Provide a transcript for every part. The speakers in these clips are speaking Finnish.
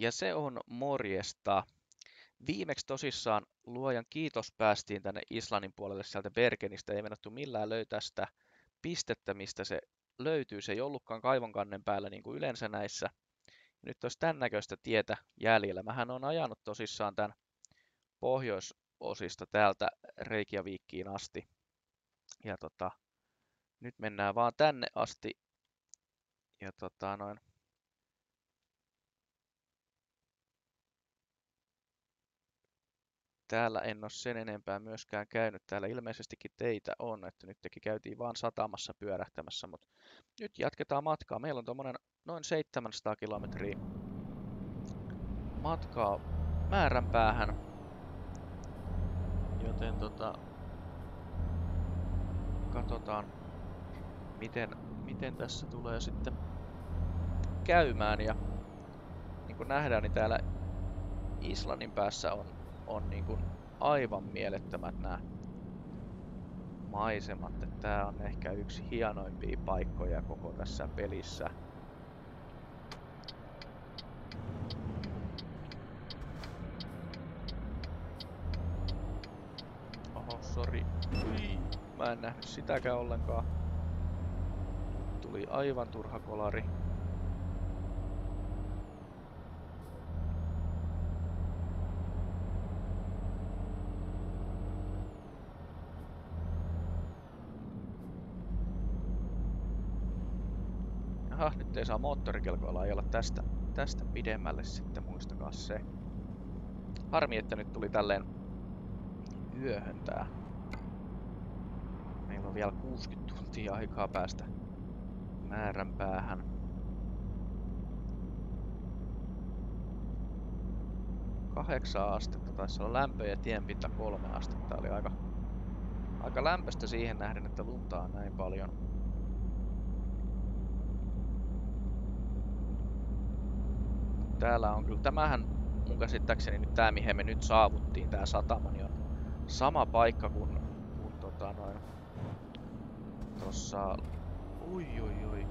Ja se on morjesta. Viimeksi tosissaan luojan kiitos päästiin tänne Islannin puolelle sieltä Bergenistä. Ei mennetty millään löytää sitä pistettä, mistä se löytyy. Se ei ollutkaan kaivonkannen päällä niin kuin yleensä näissä. Nyt olisi tämän näköistä tietä jäljellä. Mähän on ajanut tosissaan tämän pohjoisosista täältä Reykjavikkiin asti. Ja tota, nyt mennään vaan tänne asti. Ja tota, noin, täällä en ole sen enempää myöskään käynyt. Täällä ilmeisestikin teitä on, että nyt käytiin vaan satamassa pyörähtämässä, mutta nyt jatketaan matkaa. Meillä on tuommoinen noin 700 kilometriä matkaa määränpäähän. Joten tota, katsotaan, miten, miten tässä tulee sitten käymään. Ja niin kuin nähdään, niin täällä Islannin päässä on on niin kuin aivan mielettömät nämä maisemat. Että tää on ehkä yksi hienoimpia paikkoja koko tässä pelissä. Oho, sori. Mä en nähnyt sitäkään ollenkaan. Tuli aivan turha kolari. Aha, nyt ei saa moottorikelkoilla ajella tästä, tästä pidemmälle sitten, muistakaa se. Harmi, että nyt tuli tälleen yöhön tää. Meillä on vielä 60 tuntia aikaa päästä määrän päähän. Kahdeksan astetta taisi olla lämpö ja tienpinta kolme astetta. Oli aika, aika lämpöstä siihen nähden, että lunta on näin paljon. Täällä on kyllä, tämähän mun käsittääkseni nyt tää mihin me nyt saavuttiin, tää satama, niin on sama paikka kuin, kuin tota noin, tossa, ui ui ui,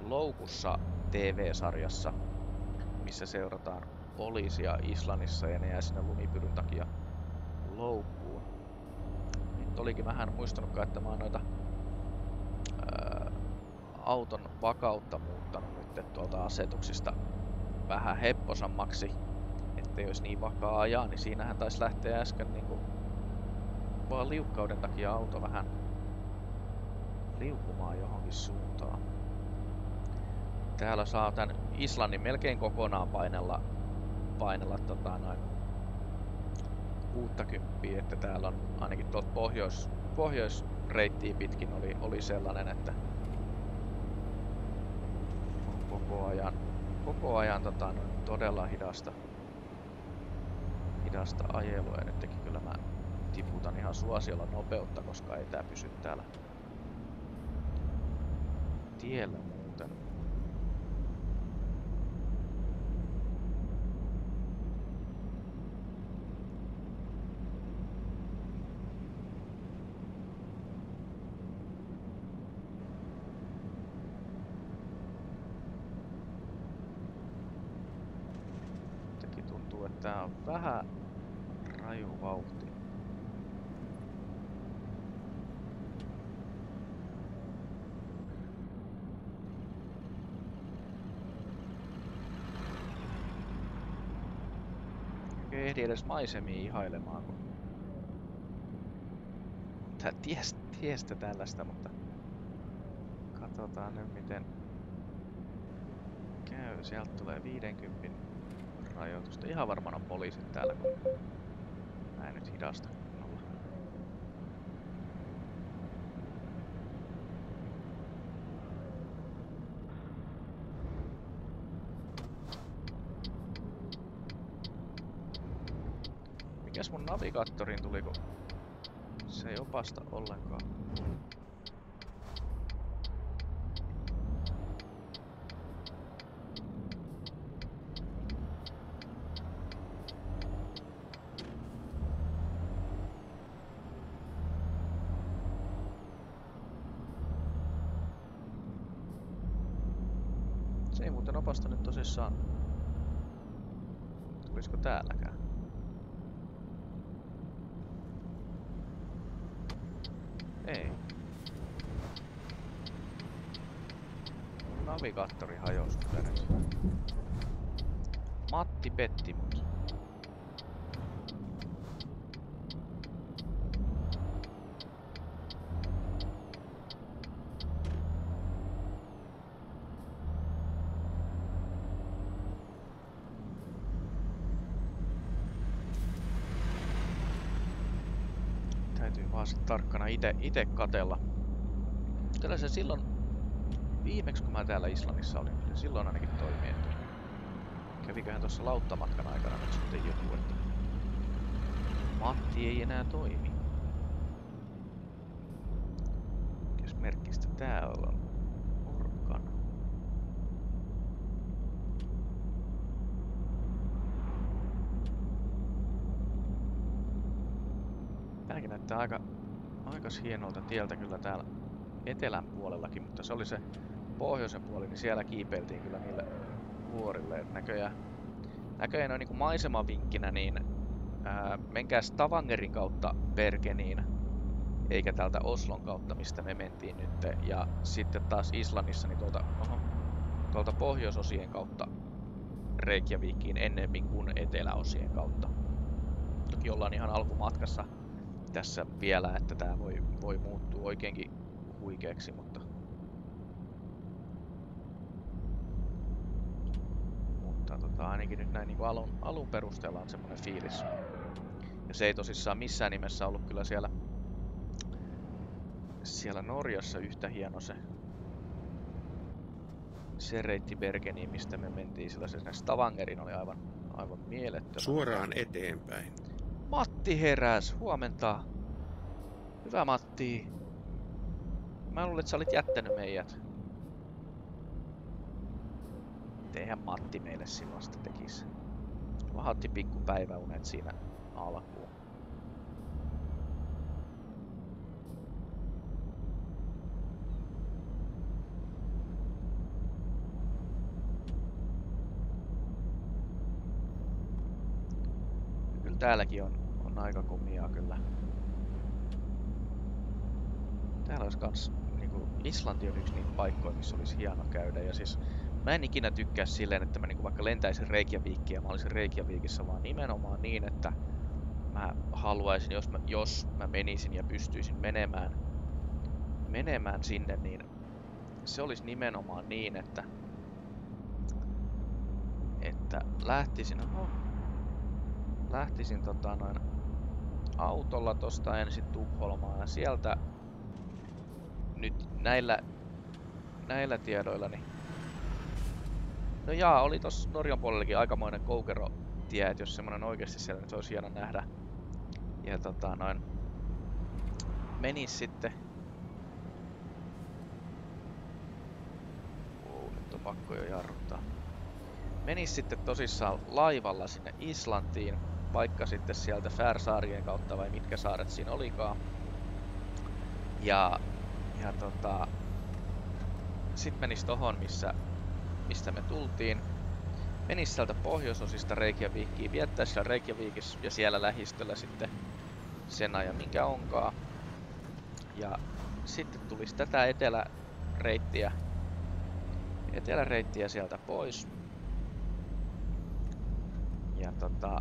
Loukussa TV-sarjassa, missä seurataan poliisia Islannissa ja ne jää sinne lumipyryn takia loukkuun. Nyt olikin vähän muistanutkaan, että mä oon noita ää, auton vakautta muuttanut nyt tuolta asetuksista vähän hepposammaksi, ettei olisi niin vakaa ajaa, niin siinähän taisi lähteä äsken niinku vaan liukkauden takia auto vähän liukumaan johonkin suuntaan. Täällä saa tän Islannin melkein kokonaan painella, painella tota noin 60, että täällä on ainakin tuolta pohjois, pohjoisreittiä pitkin oli, oli sellainen, että koko ajan koko ajan tota, no, todella hidasta, hidasta ajelua ja nytkin kyllä mä tiputan ihan suosiolla nopeutta, koska ei tää pysy täällä tiellä muuten. tää on vähän raju vauhti. Ehdi edes maisemia ihailemaan, kun tää ties, tiestä tällaista, mutta katsotaan nyt miten käy. Sieltä tulee 50 rajoitusta. Ihan varmaan on poliisit täällä, kun mä en nyt hidasta kunnolla. Mikäs mun navigaattoriin tuli, kun se ei opasta ollenkaan? Se ei muuten opasta nyt tosissaan Tulisiko täälläkään? Ei. Navigaattori hajosi kädessä. Matti petti mut. Täytyy vaan sit tarkkana ite, ite katella. Kyllä se silloin, viimeksi kun mä täällä Islannissa olin, niin silloin ainakin toimii. Että käviköhän tuossa lauttamatkan aikana nyt sitten joku, että Matti ei enää toimi. Mikäs merkkistä tää on? Orkan. Tääkin näyttää aika, aika hienolta tieltä kyllä täällä etelän puolellakin, mutta se oli se pohjoisen puoli, niin siellä kiipeiltiin kyllä niille vuorille. Et näköjään, näköjään on niinku maisemavinkkinä, niin ää, menkää Stavangerin kautta Bergeniin, eikä täältä Oslon kautta, mistä me mentiin nyt. Ja sitten taas Islannissa, niin tuolta, oho, tuolta pohjoisosien kautta Reykjavikiin ennemmin kuin eteläosien kautta. Toki ollaan ihan alkumatkassa tässä vielä, että tämä voi, voi muuttua oikeinkin huikeaksi, mutta... Tota, ainakin nyt näin niin alun, alun perusteella on semmoinen fiilis. Ja se ei tosissaan missään nimessä ollut kyllä siellä, siellä Norjassa yhtä hieno se, se reitti Bergeniin, mistä me mentiin, sillä se Stavangerin oli aivan, aivan mielettömän. Suoraan eteenpäin. Matti heräs, huomenta. Hyvä Matti. Mä luulen, että sä olit jättänyt meidät. Eihän Matti meille sellaista tekisi. Vahatti pikku päiväunet siinä alkuun. Kyllä täälläkin on, on aika komiaa kyllä. Täällä olisi kans, niinku, Islanti on yksi niitä paikkoja, missä olisi hieno käydä. Ja siis mä en ikinä tykkää silleen, että mä niinku vaikka lentäisin Reykjavikia ja mä olisin Reykjavikissa, vaan nimenomaan niin, että mä haluaisin, jos mä, jos mä menisin ja pystyisin menemään, menemään sinne, niin se olisi nimenomaan niin, että, että lähtisin, oho, lähtisin tota noin autolla tosta ensin Tukholmaan ja sieltä nyt näillä, näillä tiedoilla niin No jaa, oli tossa Norjan puolellakin aikamoinen koukero-tie, että jos semmonen oikeasti siellä, se olisi hieno nähdä. Ja tota noin, menis sitten... Oh, nyt on pakko jo jarruttaa. Menis sitten tosissaan laivalla sinne Islantiin, vaikka sitten sieltä Färsaarien kautta vai mitkä saaret siinä olikaan. Ja, ja tota, sitten menis tohon, missä mistä me tultiin. Menis sieltä pohjoisosista Reykjavikiin, viettää siellä Reykjavikissa ja siellä lähistöllä sitten sen ajan minkä onkaan. Ja sitten tulisi tätä eteläreittiä, eteläreittiä sieltä pois. Ja tota,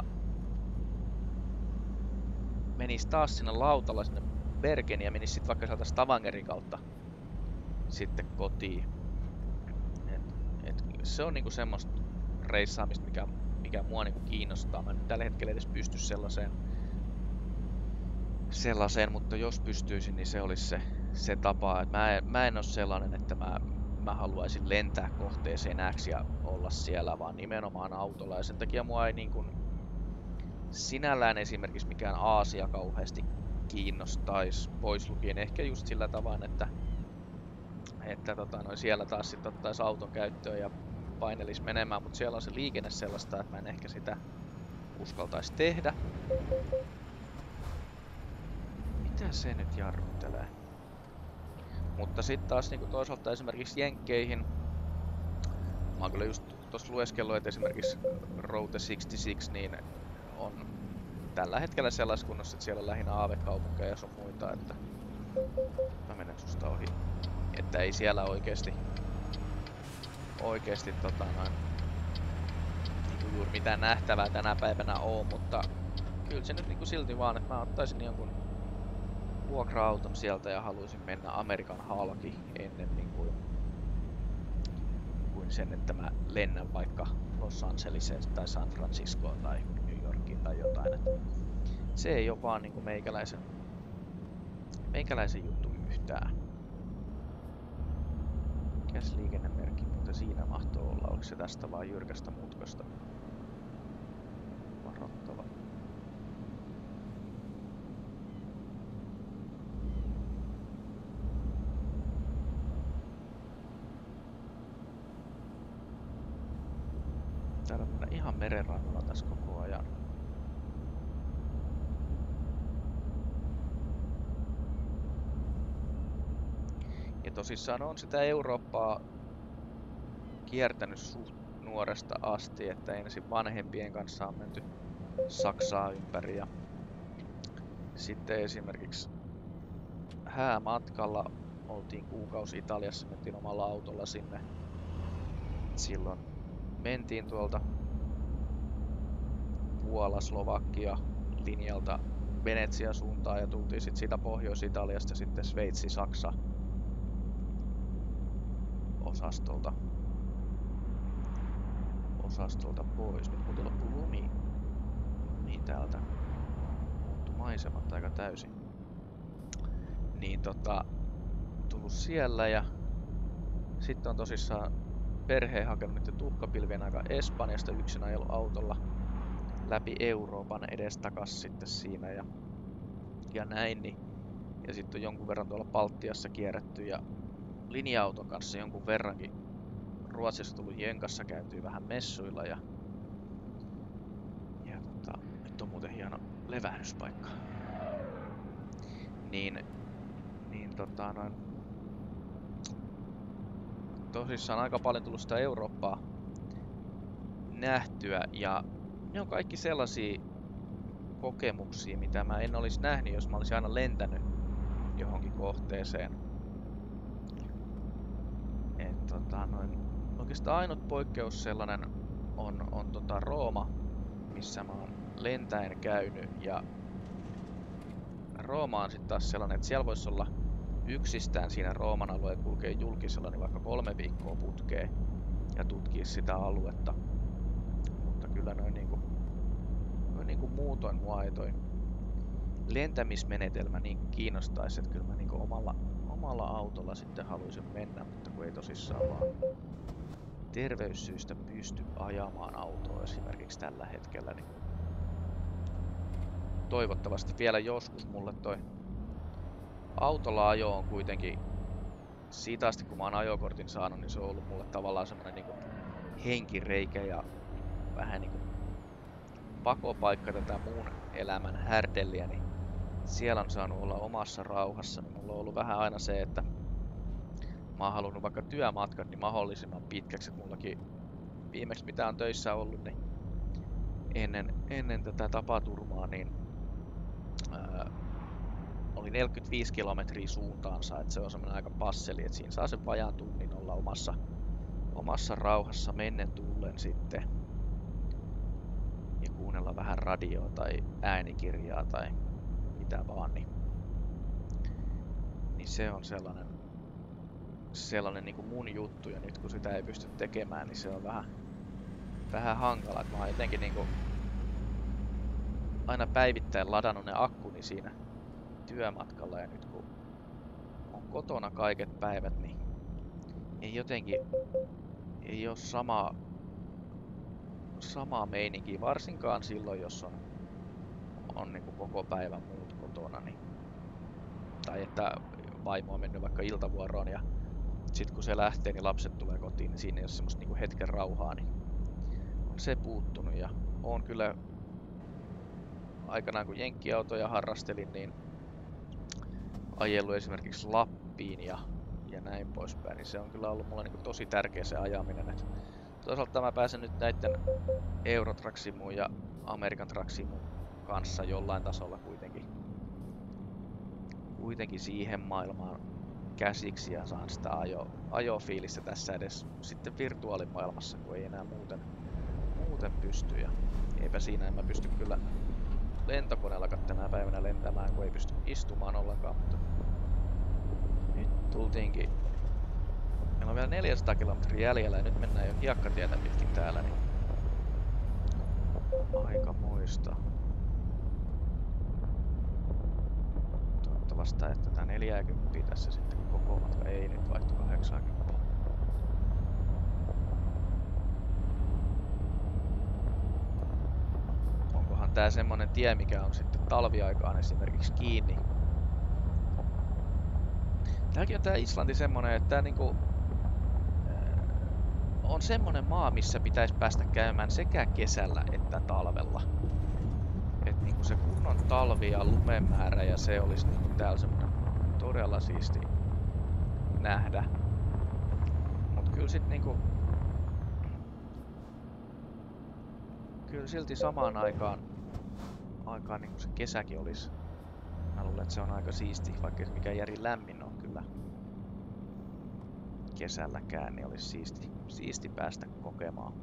menis taas sinne lautalla sinne Bergeniin ja menis sitten vaikka sieltä Stavangerin kautta sitten kotiin se on niinku semmoista reissaamista, mikä, mikä mua niinku kiinnostaa. Mä en tällä hetkellä edes pysty sellaiseen, sellaiseen, mutta jos pystyisin, niin se olisi se, se tapa. Et mä, en, mä en ole sellainen, että mä, mä haluaisin lentää kohteeseen X ja olla siellä, vaan nimenomaan autolla. Ja sen takia mua ei niinku sinällään esimerkiksi mikään Aasia kauheasti kiinnostaisi, pois lukien ehkä just sillä tavalla, että että tota, no, siellä taas sitten ottaisi auton käyttöön ja painelis menemään, mutta siellä on se liikenne sellaista, että mä en ehkä sitä uskaltaisi tehdä. Mitä se nyt jarruttelee? Mutta sitten taas niinku toisaalta esimerkiksi Jenkkeihin, mä oon kyllä just tuossa lueskellut, että esimerkiksi Route 66 niin on tällä hetkellä sellaisessa kunnossa, että siellä on lähinnä aavekaupunkeja ja sun muita, että mä menen susta ohi. Että ei siellä oikeesti oikeesti tota noin niinku juuri mitään nähtävää tänä päivänä oo, mutta kyllä se nyt niinku silti vaan, että mä ottaisin jonkun vuokra-auton sieltä ja haluaisin mennä Amerikan halki ennemmin kuin, kuin sen, että mä lennän vaikka Los Angeleseen tai San Franciscoon tai New Yorkiin tai jotain. Että se ei ole vaan niinku meikäläisen, meikäläisen juttu yhtään. Mikäs liikennemerkki siinä mahtoo olla? Onko se tästä vaan jyrkästä mutkasta? Varoittava. Täällä on ihan merenrannalla tässä koko ajan. Ja tosissaan on sitä Eurooppaa kiertänyt suht nuoresta asti, että ensin vanhempien kanssa on menty Saksaa ympäri ja sitten esimerkiksi häämatkalla oltiin kuukausi Italiassa, mentiin omalla autolla sinne. Silloin mentiin tuolta Puola, Slovakia linjalta Venetsia suuntaan ja tultiin sitten siitä Pohjois-Italiasta sitten Sveitsi, Saksa osastolta osastolta pois. Nyt muuten loppuu lumi, lumi täältä. Muuttu maisemat aika täysin. Niin tota, tullut siellä ja sitten on tosissaan perheen hakenut nyt tuhkapilvien aika Espanjasta yksin ajellut autolla läpi Euroopan edestakas sitten siinä ja, ja näin. Niin. Ja sitten on jonkun verran tuolla Baltiassa kierretty ja linja-auton kanssa jonkun verrankin Ruotsissa tullut Jenkassa käytyy vähän messuilla ja, ja tota, nyt on muuten hieno levähdyspaikka. Niin, niin tota noin, tosissaan aika paljon tullut sitä Eurooppaa nähtyä ja ne on kaikki sellaisia kokemuksia, mitä mä en olisi nähnyt, jos mä olisin aina lentänyt johonkin kohteeseen. Et, tota, noin, oikeastaan ainut poikkeus sellainen on, on tota Rooma, missä mä oon lentäen käynyt ja Rooma on sitten taas sellainen, että siellä voisi olla yksistään siinä Rooman alueen kulkee julkisella niin vaikka kolme viikkoa putkeen ja tutkii sitä aluetta. Mutta kyllä noin niinku, noin niinku muutoin mua ei toi lentämismenetelmä niin kiinnostaisi, että kyllä mä niinku omalla, omalla autolla sitten haluaisin mennä, mutta kun ei tosissaan vaan terveyssyistä pysty ajamaan autoa esimerkiksi tällä hetkellä, niin toivottavasti vielä joskus mulle toi autolla ajo on kuitenkin siitä asti kun mä oon ajokortin saanut, niin se on ollut mulle tavallaan semmonen niinku henkireikä ja vähän niinku pakopaikka tätä muun elämän härdelliä, niin siellä on saanut olla omassa rauhassa. Niin mulla on ollut vähän aina se, että mä oon halunnut vaikka työmatkat niin mahdollisimman pitkäksi. Että mullakin viimeksi mitä on töissä ollut, niin ennen, ennen tätä tapaturmaa, niin ää, oli 45 kilometriä suuntaansa, että se on semmoinen aika passeli, että siinä saa sen vajaan tunnin olla omassa, omassa rauhassa mennen tullen sitten ja kuunnella vähän radioa tai äänikirjaa tai mitä vaan, niin, niin se on sellainen, sellainen niin kuin mun juttu ja nyt kun sitä ei pysty tekemään, niin se on vähän, vähän hankala. Että mä oon jotenkin niin kuin aina päivittäin ladannut ne akkuni siinä työmatkalla ja nyt kun on kotona kaiket päivät, niin ei jotenkin ei ole sama, sama meininki, varsinkaan silloin, jos on, on niin kuin koko päivän muut kotona. Niin, tai että vaimo on mennyt vaikka iltavuoroon ja sitten kun se lähtee, niin lapset tulee kotiin, niin siinä ei ole semmoista niin kuin hetken rauhaa, niin on se puuttunut. Ja on kyllä aikanaan kun jenkkiautoja harrastelin, niin ajellut esimerkiksi Lappiin ja, ja näin poispäin, niin se on kyllä ollut mulle niin tosi tärkeä se ajaminen. Et Toisaalta mä pääsen nyt näiden Eurotraximuun ja Amerikan Traximuun kanssa jollain tasolla kuitenkin, kuitenkin siihen maailmaan käsiksi ja saan sitä ajo, ajofiilistä tässä edes sitten virtuaalimaailmassa, kun ei enää muuten, muuten pysty. Ja eipä siinä en mä pysty kyllä lentokoneella tänä päivänä lentämään, kun ei pysty istumaan ollenkaan, mutta nyt tultiinkin Meillä on vielä 400 kilometriä jäljellä ja nyt mennään jo hiekkatietä pitkin täällä, niin aika muista. Toivottavasti että tää 40 tässä sitten koko matka ei nyt vaihtu 80. Onkohan tää semmonen tie, mikä on sitten talviaikaan esimerkiksi kiinni Tämäkin on tää Islanti semmonen, että tää niinku on semmonen maa, missä pitäisi päästä käymään sekä kesällä että talvella. Niinku se kunnon talvi ja lumemäärä ja se olisi niinku täällä semmonen todella siisti nähdä. Mut kyllä sit niinku... Kyllä silti samaan aikaan, aikaan niinku se kesäkin olisi. Mä luulen, että se on aika siisti, vaikka mikä järi lämmin on kyllä kesälläkään, niin olisi siisti, siisti päästä kokemaan.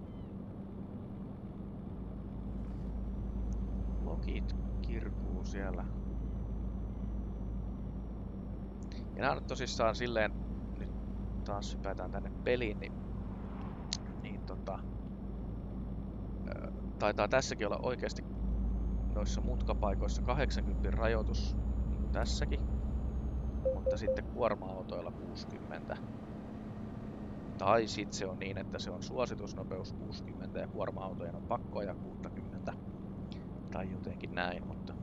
Lokit kirkuu siellä. Ja nämä on tosissaan silleen, nyt taas hypätään tänne peliin, niin, niin tota, taitaa tässäkin olla oikeasti noissa mutkapaikoissa 80 rajoitus, niin kuin tässäkin, mutta sitten kuorma-autoilla 60. Tai sitten se on niin, että se on suositusnopeus 60 ja kuorma-autojen on pakko ajaa 60. Tai jotenkin näin, mutta...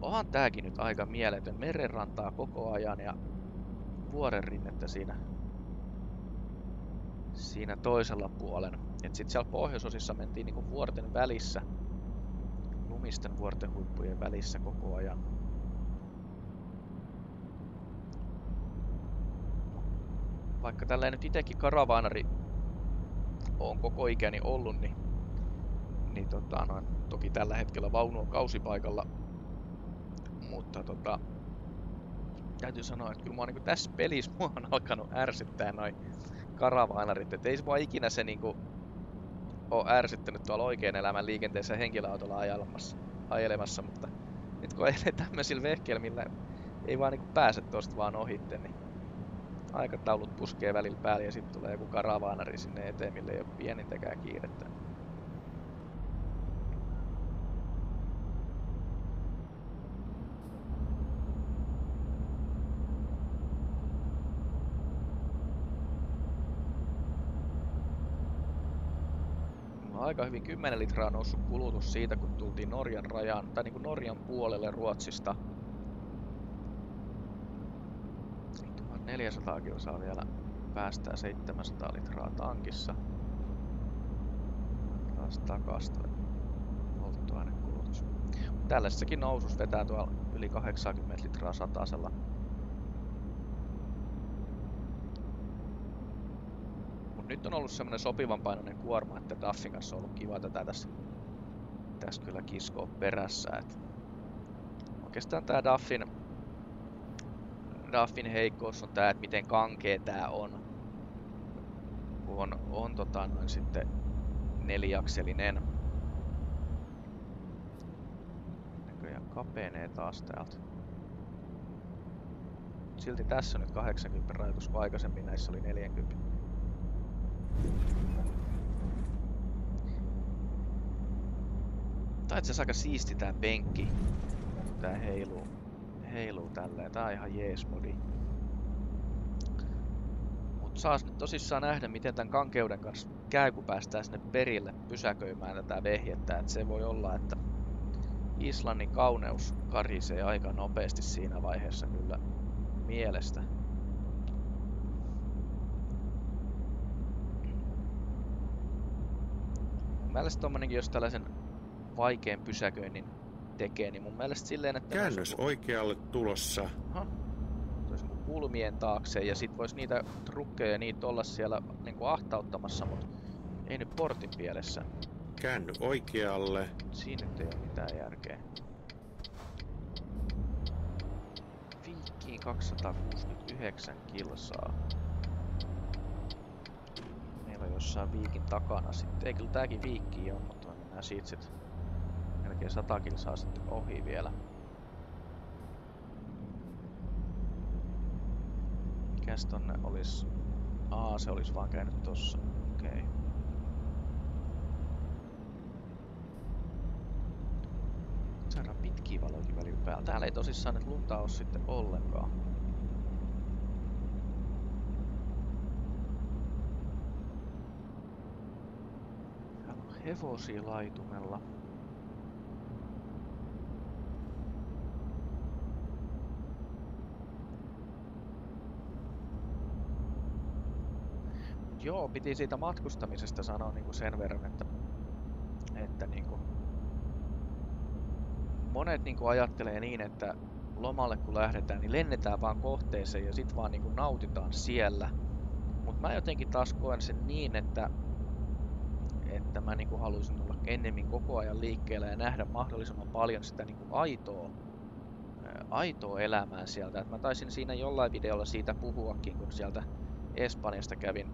Onhan tääkin nyt aika mieletön. Merenrantaa koko ajan ja vuoren rinnettä siinä, siinä toisella puolen. Et sit siellä pohjoisosissa mentiin niinku vuorten välissä, lumisten vuorten huippujen välissä koko ajan. vaikka tällä nyt itekin karavaanari on koko ikäni ollut, niin, niin tota, no, toki tällä hetkellä vaunu on kausipaikalla, mutta tota, täytyy sanoa, että kyllä mua niin tässä pelissä mua on alkanut ärsyttää noin karavaanarit, että ei se mua ikinä se niinku ole ärsyttänyt tuolla oikean elämän liikenteessä henkilöautolla ajelemassa, ajelemassa mutta nyt kun ajelee tämmöisillä vehkeillä, millä ei vaan niinku pääse tosta vaan ohitte, niin aikataulut puskee välillä päälle ja sitten tulee joku karavaanari sinne eteen, mille ei ole pienintäkään kiirettä. Aika hyvin 10 litraa noussut kulutus siitä, kun tultiin Norjan rajaan, tai niin kuin Norjan puolelle Ruotsista 400 kilsaa vielä päästää 700 litraa tankissa. Taas takas toi polttoainekulutus. Tällaisessakin nousus vetää tuolla yli 80 litraa satasella. Mut nyt on ollut semmonen sopivan painoinen kuorma, että Daffin kanssa on ollut kiva tätä tässä, tässä kyllä kiskoa perässä. Et oikeastaan tää Daffin Daffin heikkous on tää, että miten kankea tää on. Kun on, on tota noin sitten neliakselinen. Näköjään kapenee taas täältä. Silti tässä on nyt 80 rajoitus, kun aikaisemmin näissä oli 40. Tää itse aika siisti tää penkki. Tää heiluu heiluu tälleen. Tää on ihan jees modi. Mut nyt tosissaan nähdä, miten tämän kankeuden kanssa käy, kun päästään sinne perille pysäköimään tätä vehjettä. Et se voi olla, että Islannin kauneus karisee aika nopeasti siinä vaiheessa kyllä mielestä. Mielestäni tommonenkin, jos tällaisen vaikean pysäköinnin tekee, niin mun mielestä silleen, että... Käännös on... oikealle tulossa. Aha. kulmien taakse ja sit vois niitä trukkeja ja niitä olla siellä niinku ahtauttamassa, mut ei nyt portin pielessä. Käänny oikealle. Siinä nyt ei ole mitään järkeä. Viikkiin 269 kilsaa. Jossain viikin takana sitten. Ei kyllä tääkin viikki on, mutta me mennään siitä sit melkein 100 kilsaa sitten ohi vielä. Mikäs tonne olis? Aa, se olis vaan käynyt tossa. Okei. Okay. Saadaan pitkiä valoja välillä päällä. Täällä ei tosissaan nyt lunta oo sitten ollenkaan. Täällä on hevosia laitumella. Joo, piti siitä matkustamisesta sanoa niin kuin sen verran, että, että niin kuin monet niin kuin ajattelee niin, että lomalle kun lähdetään, niin lennetään vaan kohteeseen ja sit vaan niin kuin nautitaan siellä. Mutta mä jotenkin taas koen sen niin, että, että mä niin kuin haluaisin olla ennemmin koko ajan liikkeellä ja nähdä mahdollisimman paljon sitä niin kuin aitoa, aitoa elämää sieltä. Et mä taisin siinä jollain videolla siitä puhuakin, kun sieltä Espanjasta kävin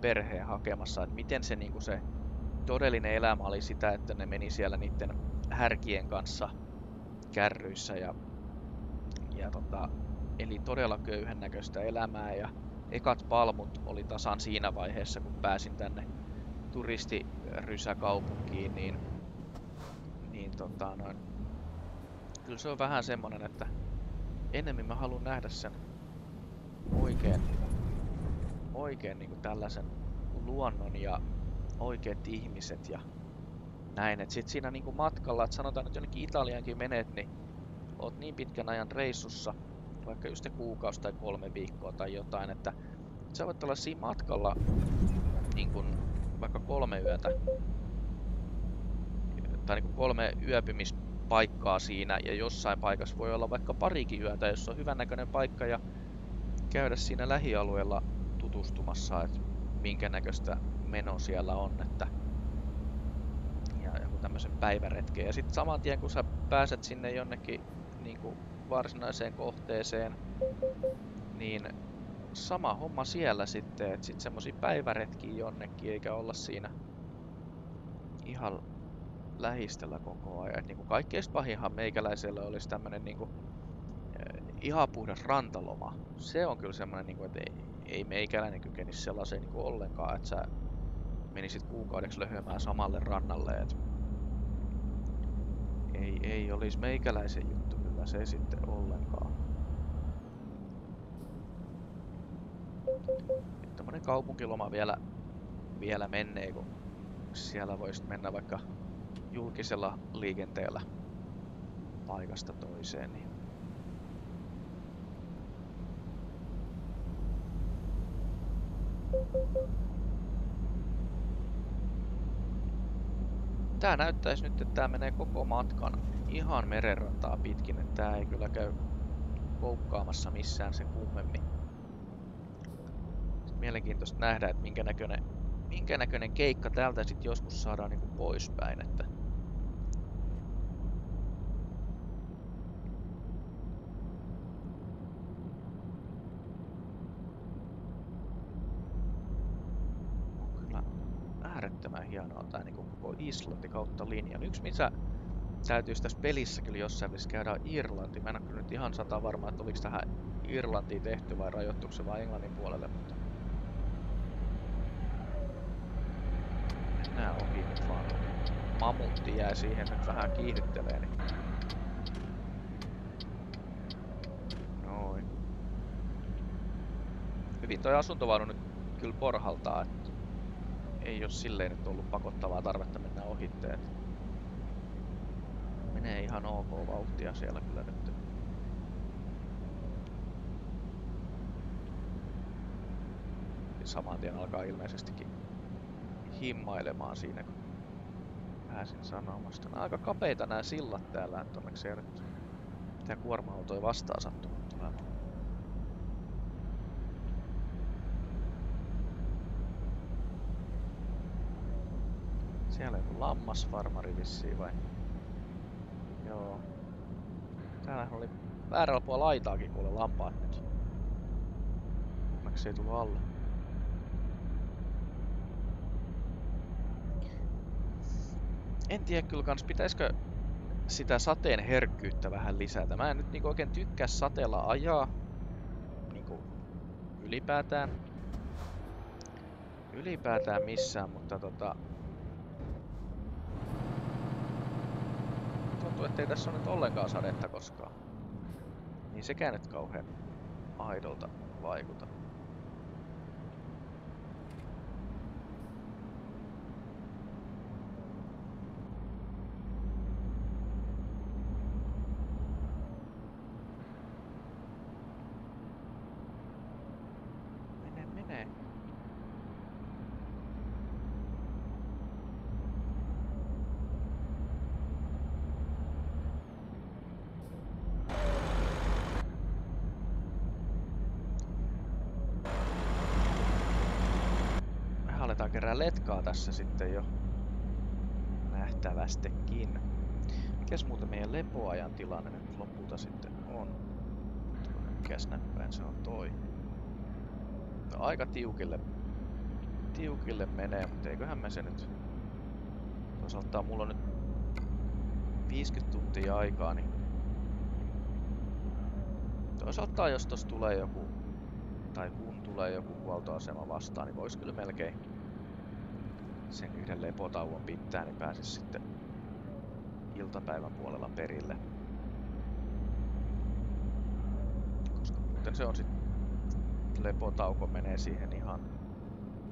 perheen hakemassa, että miten se, niin kuin se todellinen elämä oli sitä, että ne meni siellä niiden härkien kanssa kärryissä ja, ja tota, eli todella köyhän näköistä elämää ja ekat palmut oli tasan siinä vaiheessa, kun pääsin tänne turistirysäkaupunkiin, niin, niin tota, noin, kyllä se on vähän semmonen, että ennemmin mä haluan nähdä sen oikein, oikein niin kuin tällaisen luonnon ja oikeat ihmiset ja näin. Et sit siinä niinku matkalla, että sanotaan että jonnekin Italiankin menet, niin oot niin pitkän ajan reissussa, vaikka just kuukausi tai kolme viikkoa tai jotain, että sä voit olla siinä matkalla niin kun, vaikka kolme yötä tai niin kolme yöpymispaikkaa siinä ja jossain paikassa voi olla vaikka parikin yötä, jos on hyvännäköinen paikka ja käydä siinä lähialueella tutustumassa, että minkä näköistä meno siellä on, että tämmöisen päiväretken. Ja sitten saman tien kun sä pääset sinne jonnekin niin kuin varsinaiseen kohteeseen, niin sama homma siellä sitten, että sitten semmosia päiväretkiä jonnekin, eikä olla siinä ihan lähistöllä koko ajan. Et niinku kaikkein pahinhan meikäläisellä olisi tämmönen niinku, eh, ihan puhdas rantaloma. Se on kyllä semmonen, niinku, että ei, ei meikäläinen kykenisi sellaiseen niinku ollenkaan, että sä menisit kuukaudeksi löhömään samalle rannalle. Et ei, ei olisi meikäläisen juttu kyllä se sitten ollenkaan. Tämmönen kaupunkiloma vielä, vielä menee, kun siellä voisi mennä vaikka julkisella liikenteellä paikasta toiseen. Niin Tää näyttäisi nyt, että tää menee koko matkan ihan merenrantaa pitkin, että tää ei kyllä käy koukkaamassa missään sen kummemmin. Mielenkiintoista nähdä, että minkä näköinen, minkä näköinen keikka täältä sitten joskus saadaan niinku poispäin, että äärettömän hienoa tää niinku koko Islanti kautta linjan. Yksi missä täytyisi tässä pelissä kyllä jossain välissä käydä Irlanti. Mä en ole kyllä nyt ihan sata varma, että oliko tähän Irlantiin tehty vai rajoittuiko se vain Englannin puolelle, mutta... Nyt vaan. Mamutti jää siihen nyt vähän kiihdyttelee, niin... Noin. Hyvin toi asuntovaunu nyt kyllä porhaltaa, että ei ole silleen nyt ollut pakottavaa tarvetta mennä ohitteet. Menee ihan ok vauhtia siellä kyllä nyt. Saman tien alkaa ilmeisestikin himmailemaan siinä, kun pääsin sanomasta. Nämä aika kapeita nämä sillat täällä, että onneksi ei nyt mitään kuorma-autoja vastaan sattunut tulemaan. Siellä on joku lammasfarmari vissiin vai? Joo. Täällähän oli väärällä puolella laitaakin kuule lampaat nyt. Onneksi ei tullut alle. En tiedä kyllä kans, pitäisikö sitä sateen herkkyyttä vähän lisätä. Mä en nyt niinku oikein tykkää sateella ajaa. Niinku ylipäätään. Ylipäätään missään, mutta tota... Tuntuu, ettei tässä ole nyt ollenkaan sadetta koskaan. Niin sekään nyt kauhean aidolta vaikuta. Letkaa tässä sitten jo. Nähtävästikin. Mikäs muuta meidän lepoajan tilanne nyt lopulta sitten on? Mikäs näppäin se on toi? No, aika tiukille, tiukille menee, mutta eiköhän me se nyt... Toisaalta mulla on nyt 50 tuntia aikaa, niin... Toisaalta jos tos tulee joku... Tai kun tulee joku huoltoasema vastaan, niin vois kyllä melkein sen yhden lepotauon pitää, niin pääsis sitten iltapäivän puolella perille. Koska muuten se on sitten lepotauko menee siihen ihan,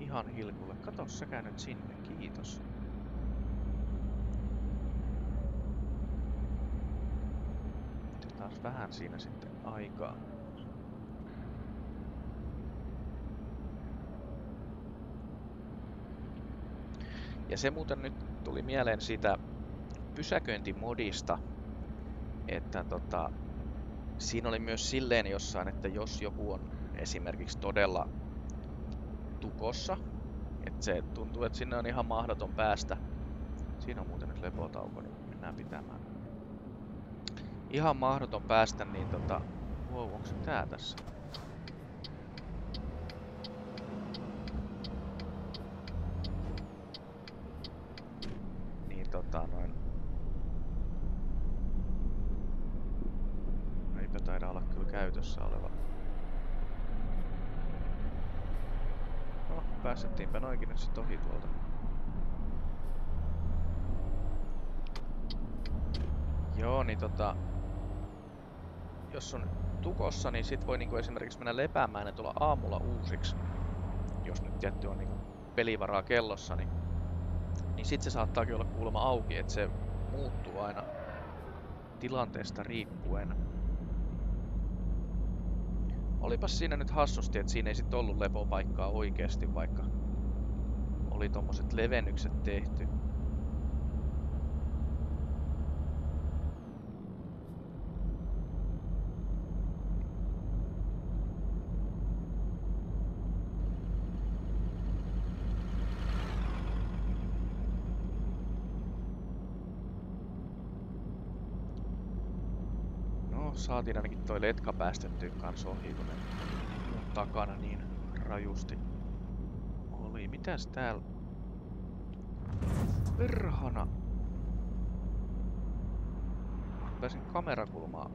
ihan hilkulle. Kato säkä nyt sinne, kiitos. Taas vähän siinä sitten aikaa. Ja se muuten nyt tuli mieleen siitä pysäköintimodista, että tota, siinä oli myös silleen jossain, että jos joku on esimerkiksi todella tukossa, että se tuntuu, että sinne on ihan mahdoton päästä. Siinä on muuten nyt lepotauko, niin mennään pitämään. Ihan mahdoton päästä, niin tota... Wow, onko se tää tässä? Niin tota noin... Eipä taida olla kyllä käytössä oleva. No, päästettiinpä noinkin nyt sit ohi tuolta. Joo, niin tota... Jos on tukossa, niin sit voi niinku esimerkiksi mennä lepäämään ne tulla aamulla uusiksi. Jos nyt tietty on niinku pelivaraa kellossa, niin, niin sit se saattaakin olla kuulemma auki, että se muuttuu aina tilanteesta riippuen. Olipas siinä nyt hassusti, että siinä ei sit ollut lepopaikkaa oikeesti, vaikka oli tommoset levennykset tehty. No, saatiin ainakin toi letka päästettyä kans ohi, kun takana niin rajusti oli. Mitäs täällä? Perhana! Pääsin kamerakulmaa.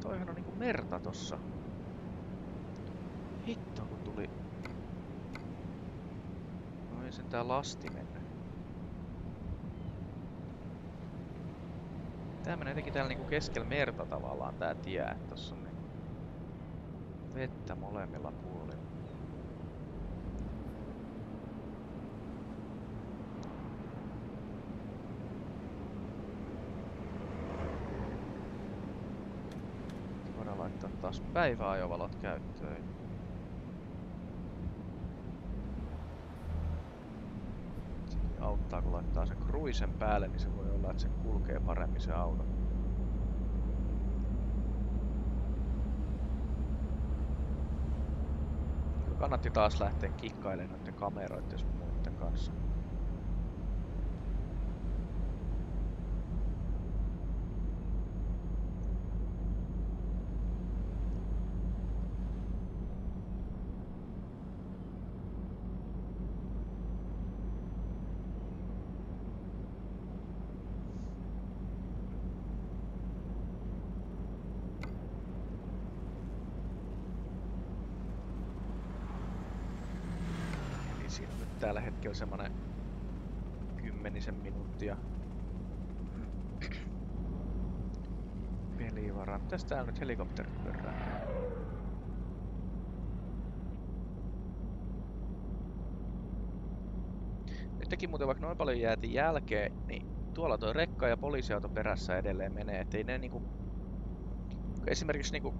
Toihan on niinku merta tossa. Hitto kun tuli Sentään lasti mennyt. Tää menee jotenkin täällä niinku keskellä merta tavallaan tää tie, että tossa on niinku vettä molemmilla puolilla. Voidaan laittaa taas päiväajovalot käyttöön. laittaa sen kruisen päälle, niin se voi olla, että se kulkee paremmin se auto. Kannatti taas lähteä kikkailemaan noiden kameroiden ja muiden kanssa. Täällä nyt helikopterit pörrää? Nyt teki muuten vaikka noin paljon jäätiin jälkeen, niin tuolla toi rekka ja poliisiauto perässä edelleen menee, ettei ne niinku... Esimerkiksi niinku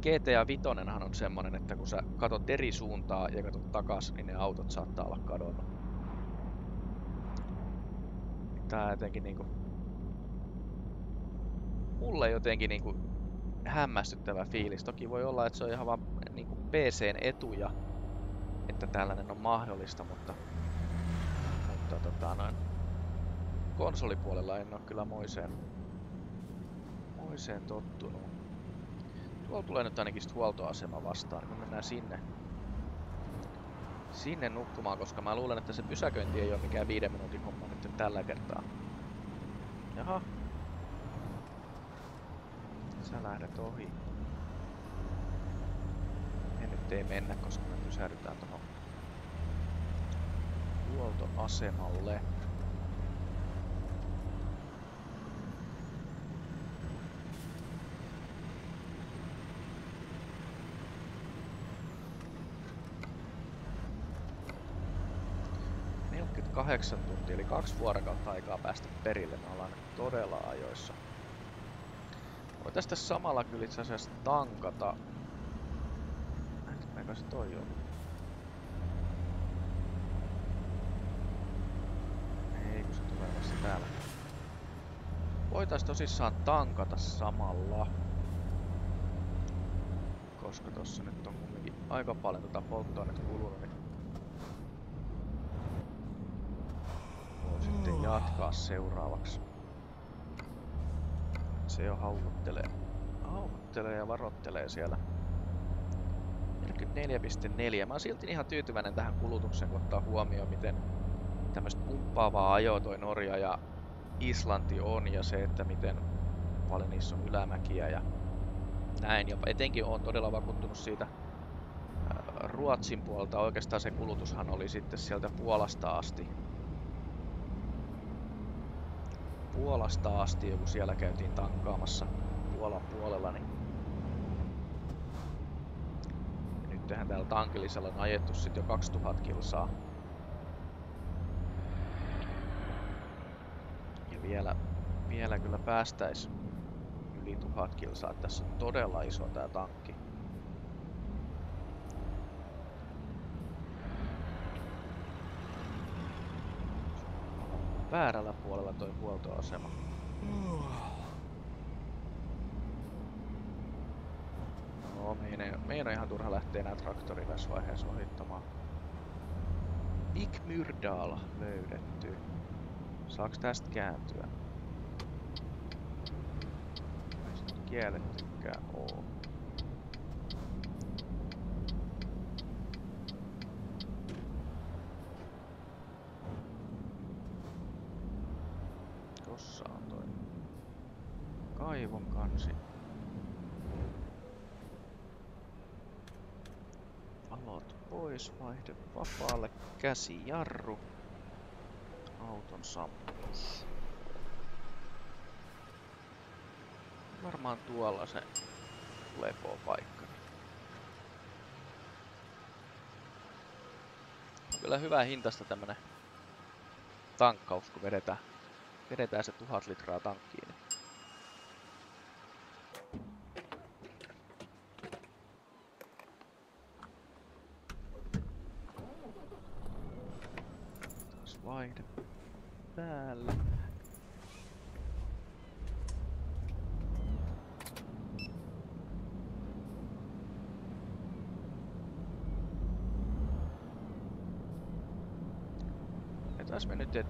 GTA Vitonenhan on semmonen, että kun sä katot eri suuntaa ja katot takas, niin ne autot saattaa olla kadonnut. Tää jotenkin niinku... Mulle jotenkin niinku hämmästyttävä fiilis. Toki voi olla, että se on ihan vaan niinku PCn etuja, että tällainen on mahdollista, mutta... Mutta tota noin... Konsolipuolella en oo kyllä moiseen... Moiseen tottunut. Tuolla tulee nyt ainakin huoltoasema vastaan, niin me mennään sinne. Sinne nukkumaan, koska mä luulen, että se pysäköinti ei ole mikään viiden minuutin homma nyt tällä kertaa. Jaha. Sä lähdet ohi. Ja nyt ei mennä, koska me pysähdytään tuohon huoltoasemalle. kahdeksan tuntia, eli kaksi vuorokautta aikaa päästä perille. Me ollaan todella ajoissa. Voitais tässä samalla kyllä itse asiassa tankata. Näinkö se toi on? Ei, kun se tulee vasta täällä. Voitais tosissaan tankata samalla. Koska tossa nyt on kumminkin aika paljon tota polttoainetta kulunut, niin sitten jatkaa seuraavaksi. Se jo haukuttelee. Haukuttelee ja varottelee siellä. 44,4. Mä oon silti ihan tyytyväinen tähän kulutukseen, kun ottaa huomioon, miten tämmöistä pumppaavaa ajoa toi Norja ja Islanti on ja se, että miten paljon niissä on ylämäkiä ja näin. Ja etenkin on todella vakuuttunut siitä Ruotsin puolta. Oikeastaan se kulutushan oli sitten sieltä Puolasta asti Puolasta asti, kun siellä käytiin tankkaamassa Puolan puolella, niin ja nythän täällä tankillisella on ajettu sit jo 2000 kilsaa. Ja vielä, vielä kyllä päästäis yli 1000 kilsaa. Tässä on todella iso tää tankki. Väärällä puolella toi huoltoasema. No, meidän, meidän on ihan turha lähteä enää traktorin tässä vaiheessa ohittamaan. Big Myrdal löydetty. Saaks tästä kääntyä? Ei kiellettykään oo. Tossa on toi kaivon kansi. Valot pois, vaihde vapaalle, käsijarru. Auton sammutus. Varmaan tuolla se lepopaikka. Kyllä hyvä hintasta tämmönen tankkaus, kun vedetään vedetään se tuhat litraa tankkiin. Niin vaihde päälle.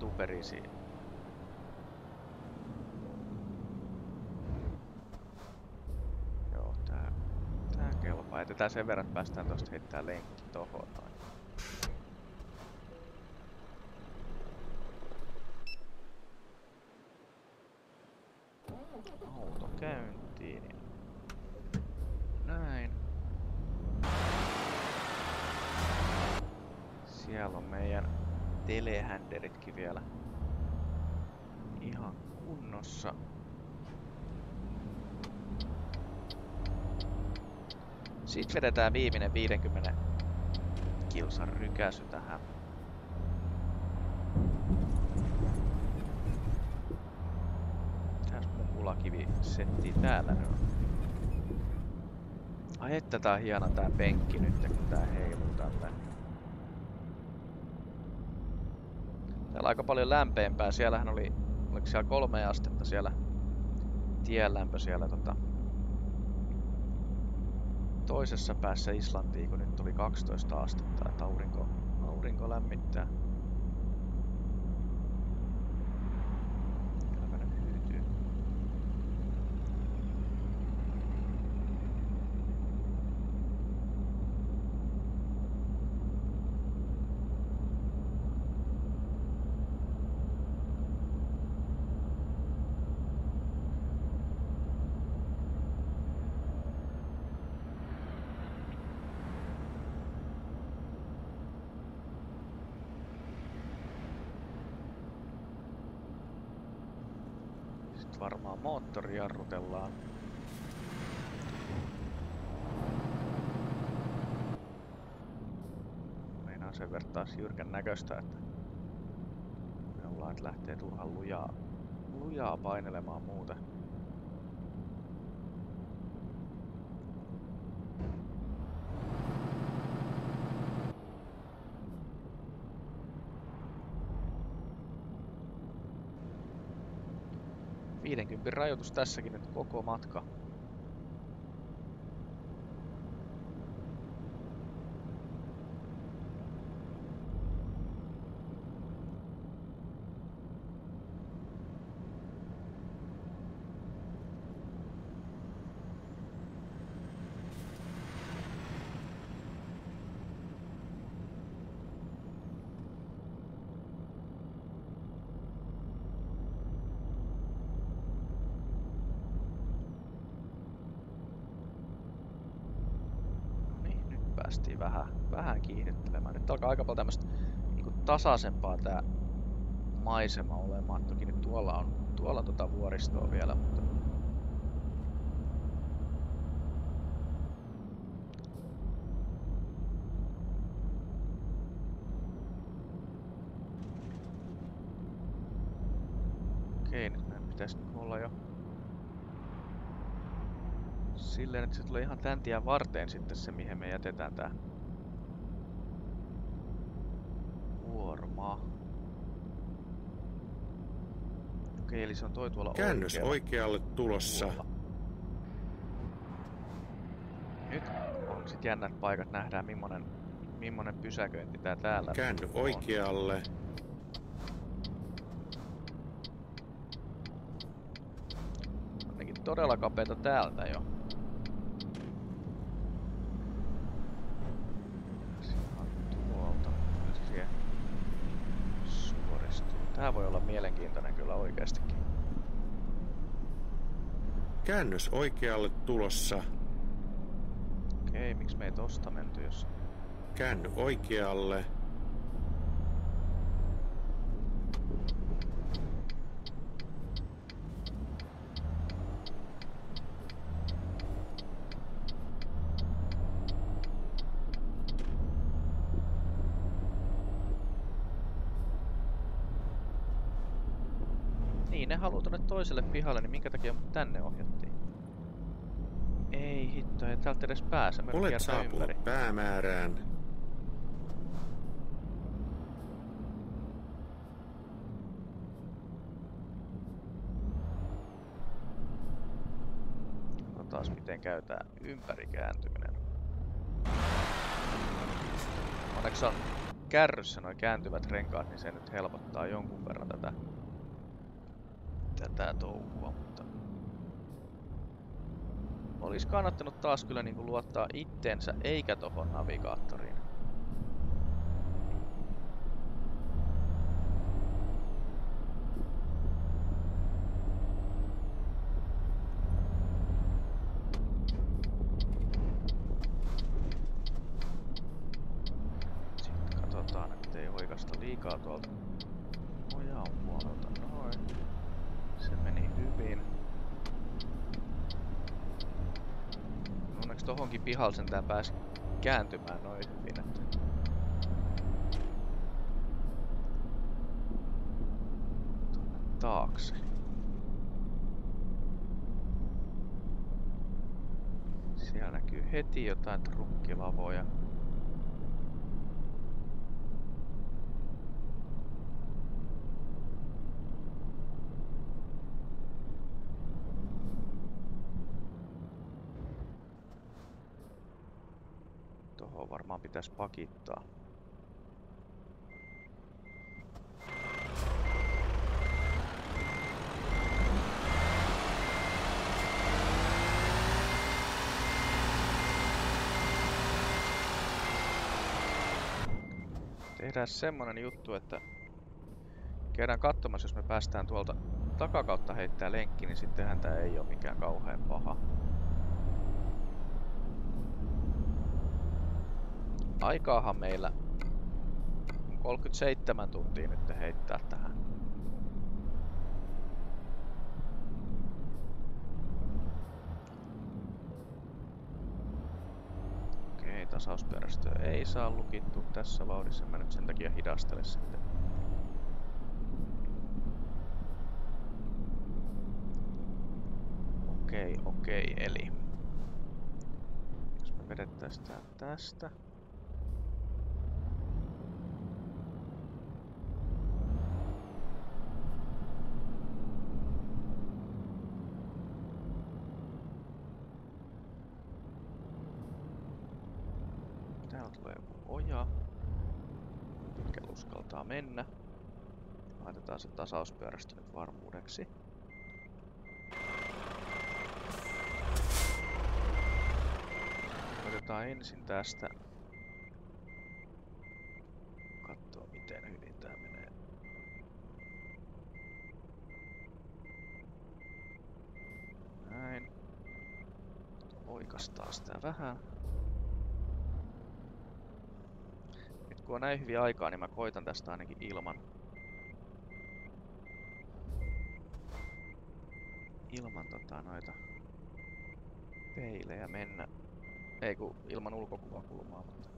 Etuperisiin? Joo, tää, tää kelpaa. Jätetään sen verran, että päästään tosta heittää lenkki tohon noin. Auto käyntiin. ja Näin. Siellä on meidän telehänderitkin vielä ihan kunnossa. Sitten vedetään viimeinen 50 kilsan rykäsy tähän. Mitäs mun mulakivi setti täällä on? Ai että tää on hieno tää penkki nyt, kun tää heiluu tällä. Täällä on aika paljon lämpeämpää. Siellähän oli, oliko siellä kolme astetta siellä tienlämpö siellä tota, toisessa päässä Islantiin, kun nyt oli 12 astetta, että aurinko, aurinko lämmittää. Kylläpä nyt hyytyy. Sitten varmaan moottori jarrutellaan. Meinaa sen verran taas jyrkän näköistä, että me ollaan, että lähtee turhan lujaa, lujaa painelemaan muuten. Rajoitus tässäkin nyt koko matka. No niin, nyt päästiin vähän, vähän kiihdyttelemään. Nyt alkaa aika paljon tämmöstä niinku tasaisempaa tää maisema olemaan. Toki nyt tuolla on, tuolla on tota vuoristoa vielä, mutta Okei, nyt meidän pitäisi niinku olla jo silleen, että se tulee ihan tän tien varteen sitten se, mihin me jätetään tää kuorma. Okei, eli se on toi tuolla Käännös oikealla oikealle tulossa. puolella. Nyt on sit jännät paikat, nähdään millainen, millainen pysäköinti tää täällä Käänny on. oikealle. Ainakin todella kapeeta täältä jo. Se on tuolta. Kyllä se siihen suoristuu. Tää voi olla oikeastikin. Käännös oikealle tulossa. Okei, miksi me ei tosta menty, jos... Käänny oikealle. Niin, ne haluu tonne toiselle pihalle, niin minkä takia mut tänne ohjattiin? Ei hitto, ei täältä edes pääse. Me Olet saapunut ympäri. päämäärään. Katsotaan miten käytää ympärikääntyminen. Onneksi on kärryssä nuo kääntyvät renkaat, niin se nyt helpottaa jonkun verran tätä, tätä touhua, mutta olisi kannattanut taas kyllä niin kuin luottaa itteensä eikä tohon navigaattoriin. Sitten katsotaan, ettei hoikasta liikaa tuolta ojan puolelta. Noin. Se meni hyvin. Pihalle sentään pääsi kääntymään noin hyvin, että... Taakse. Siellä näkyy heti jotain trukkilavoja. Tuohon varmaan pitäisi pakittaa. Tehdään semmonen juttu, että käydään katsomassa, jos me päästään tuolta takakautta heittää lenkki, niin sittenhän tää ei ole mikään kauhean paha. Aikaahan meillä on 37 tuntia nyt heittää tähän. Okei, tasauspyörästöä ei saa lukittu tässä vauhdissa. Mä nyt sen takia hidastele sitten. Okei, okei, eli jos me vedettäis tää tästä. Täällä tulee joku oja. Pitkä uskaltaa mennä. Laitetaan se tasauspyörästö nyt varmuudeksi. Otetaan ensin tästä. Katsoa miten hyvin tää menee. Näin. Oikastaa sitä vähän. Nyt kun on näin hyvin aikaa, niin mä koitan tästä ainakin ilman. Ilman tota noita peilejä mennä. Ei kun ilman ulkokuvakulmaa, mutta...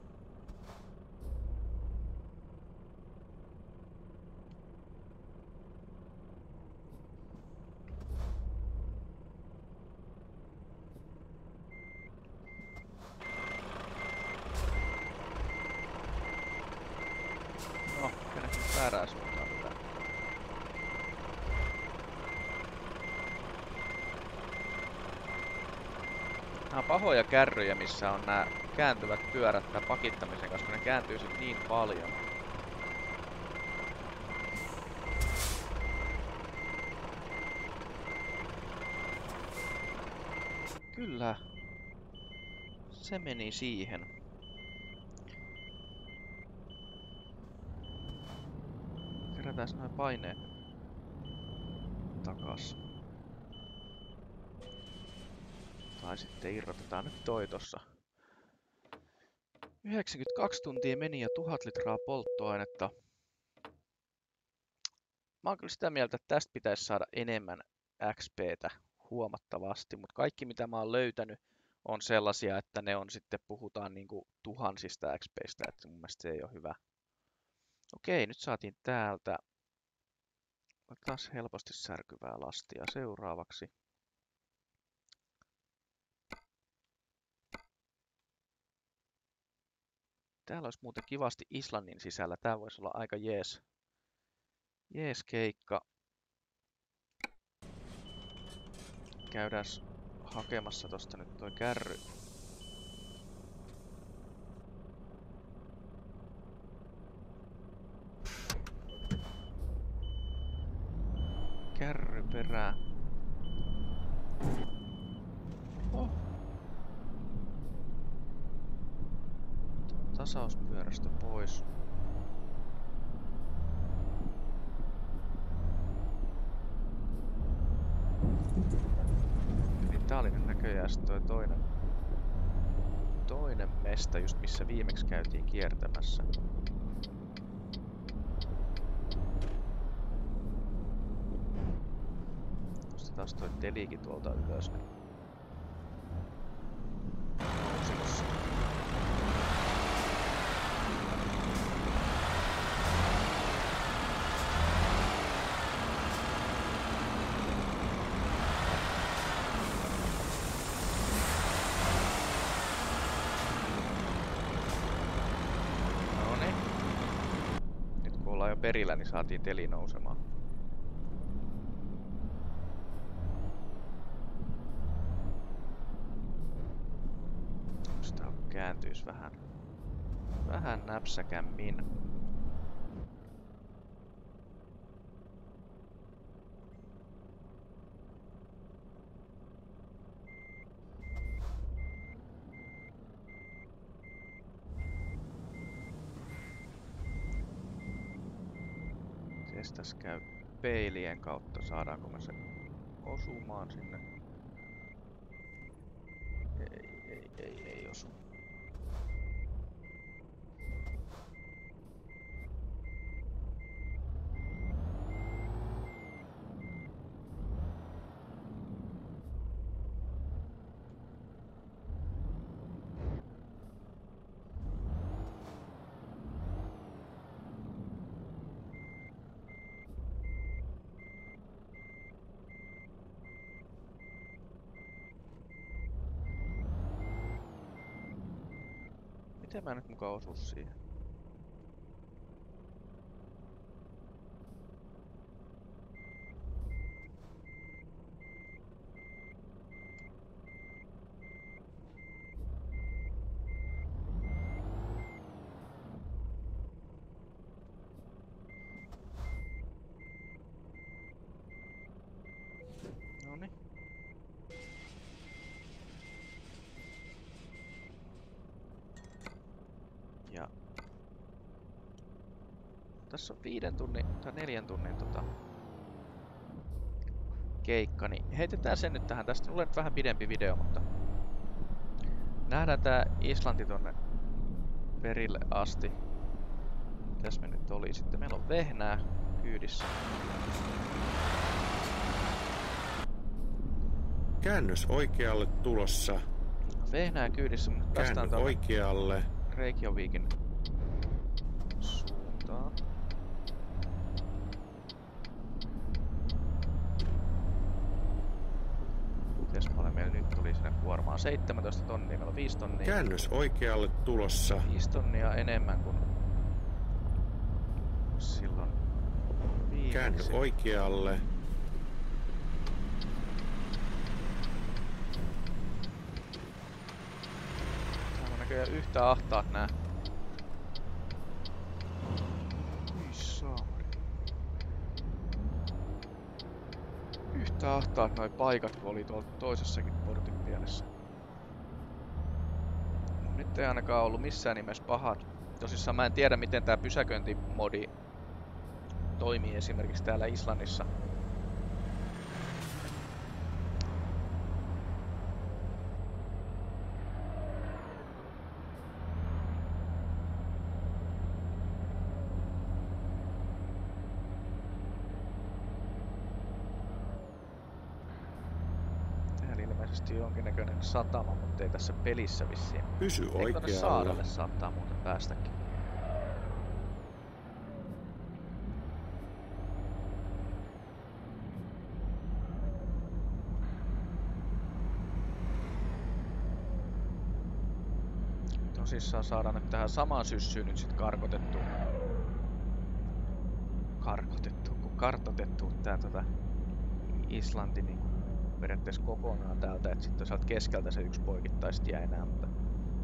No, mennään nyt väärään suuntaan tätä. Nämä on pahoja kärryjä, missä on nämä kääntyvät pyörät tämän pakittamisen kun ne kääntyy sit niin paljon. Kyllä. Se meni siihen. Kerätään noin paineet takas. Tai sitten irrotetaan nyt toi tossa. 92 tuntia meni ja 1000 litraa polttoainetta. Mä oon kyllä sitä mieltä, että tästä pitäisi saada enemmän XPtä huomattavasti, mutta kaikki mitä mä oon löytänyt on sellaisia, että ne on sitten, puhutaan niinku tuhansista XPistä, että mun mielestä se ei ole hyvä. Okei, nyt saatiin täältä taas helposti särkyvää lastia seuraavaksi. Täällä olisi muuten kivasti Islannin sisällä. Tää voisi olla aika jees, jees keikka. Käydään hakemassa tosta nyt toi kärry. Oh. Tasauspyörästä pois. Niin tää oli nyt näköjään sit toi toinen toinen mesta, just missä viimeksi käytiin kiertämässä. taas toi telikin tuolta ylös. Niin perillä, niin saatiin teli nousemaan. Sitä kääntyisi vähän, vähän näpsäkämmin. tässä käy peilien kautta? Saadaanko me se osumaan sinne? Ei, ei, ei, ei osu. Miten mä nyt mukaan osu siihen? On viiden tunnin tai neljän tunnin tota, keikka, niin heitetään sen nyt tähän. Tästä tulee nyt vähän pidempi video, mutta nähdään tää Islanti tonne perille asti. Tässä me nyt oli sitten? Meillä on vehnää kyydissä. Käännös oikealle tulossa. Vehnää kyydissä, mutta tästä on oikealle. Reykjavikin suuntaan. Kuormaa 17 tonnia, meillä on 5 tonnia. Käännös oikealle tulossa. 5 tonnia enemmän kuin silloin viimeksi. Käänny oikealle. Täällä on näköjään yhtä ahtaat nää yhtä ahtaat noin paikat, kun oli tuolla toisessakin portin pielessä. No, nyt ei ainakaan ollut missään nimessä pahat. Tosissaan mä en tiedä, miten tämä pysäköintimodi toimii esimerkiksi täällä Islannissa. Jonkinnäköinen satama, mutta ei tässä pelissä vissiin. Pysy oikealla. saarelle saattaa muuten päästäkin. tosissaan saadaan nyt tähän samaan syssyyn nyt sit karkotettu. Karkotettu, kun kartotettu tää tota Islanti niin periaatteessa kokonaan täältä, että sitten sieltä keskeltä se yksi poikittaisi jäi enää, mutta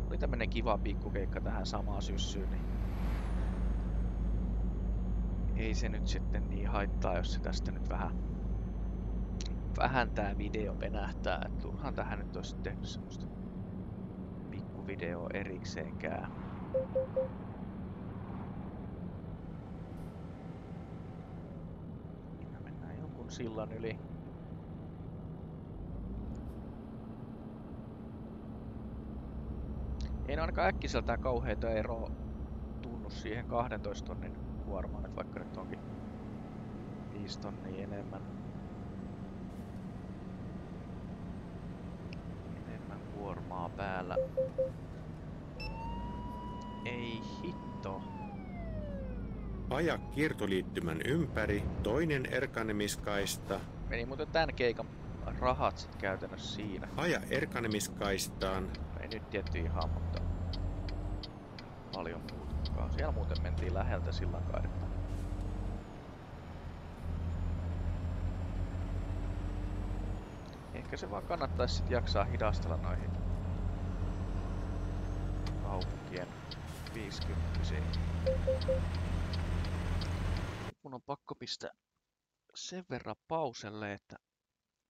oli tämmönen kiva pikkukeikka tähän samaan syssyyn, niin ei se nyt sitten niin haittaa, jos se tästä nyt vähän vähän tää video venähtää, että turhaan tähän nyt olisi tehnyt semmoista pikkuvideoa erikseenkään. Mennään jonkun sillan yli. Ei ne ainakaan äkkiseltään kauheita eroa tunnu siihen 12 tonnin kuormaan, että vaikka nyt onkin 5 tonnia enemmän. Enemmän kuormaa päällä. Ei hitto. Aja kiertoliittymän ympäri, toinen erkanemiskaista. Meni muuten tän keikan rahat sit käytännössä siinä. Aja erkanemiskaistaan. Ei nyt tietty ihan, mutta paljon muutakaan. Siellä muuten mentiin läheltä sillan kaidetta. Ehkä se vaan kannattaisi sit jaksaa hidastella noihin kaupunkien 50 Mun on pakko pistää sen verran pauselle, että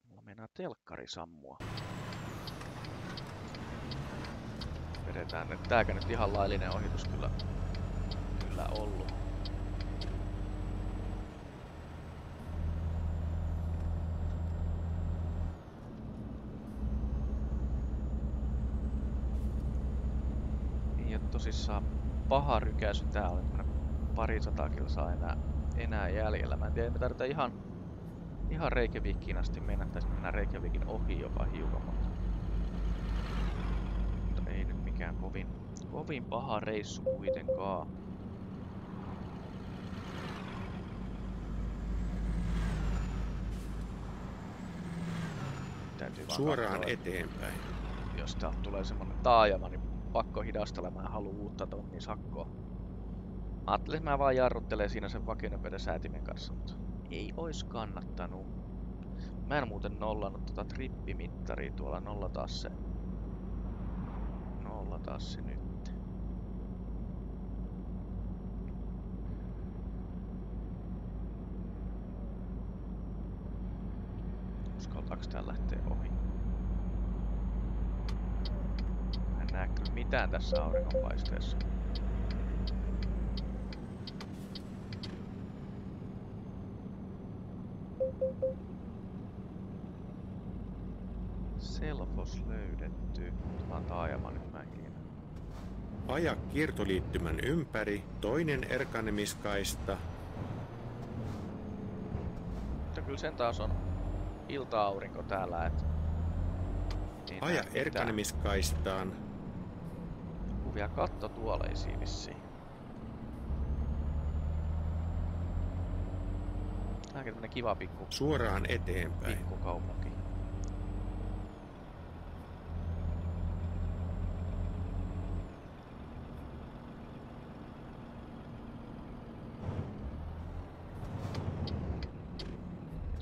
mulla meinaa telkkari sammua. Vedetään nyt. Tääkä nyt ihan laillinen ohitus kyllä, kyllä ollut. Ei tosissaan paha rykäisy tää oli pari sata kilsaa enää, enää jäljellä. Mä en tiedä, me tarvitaan ihan, ihan Reykjavikiin asti mennä, tai mennä Reykjavikin ohi jopa hiukan, mutta ei nyt mikään kovin, kovin paha reissu kuitenkaan. Täytyy Suoraan katsoa, eteenpäin. jos täältä tulee semmonen taajama, niin pakko hidastella. Mä en halua uutta tonnin sakkoa. Mä ajattelin, että mä vaan jarruttelen siinä sen vakionopeuden säätimen kanssa, mutta ei ois kannattanut. Mä en muuten nollannut tota trippimittaria tuolla, nollataan se. Nollataan se nyt. Uskaltaaks tää lähtee ohi? Mä en näe kyllä mitään tässä auringonpaisteessa. Selfos löydetty. Tämä on taajama nyt mäkiin. Aja kiertoliittymän ympäri, toinen erkanemiskaista. Mutta kyllä sen taas on ilta-aurinko täällä, et... Näe Aja erkanemiskaistaan. Kuvia katto tuoleisiin vissiin. Tääkin tämmönen kiva pikku, Suoraan eteenpäin. pikku kaupunki.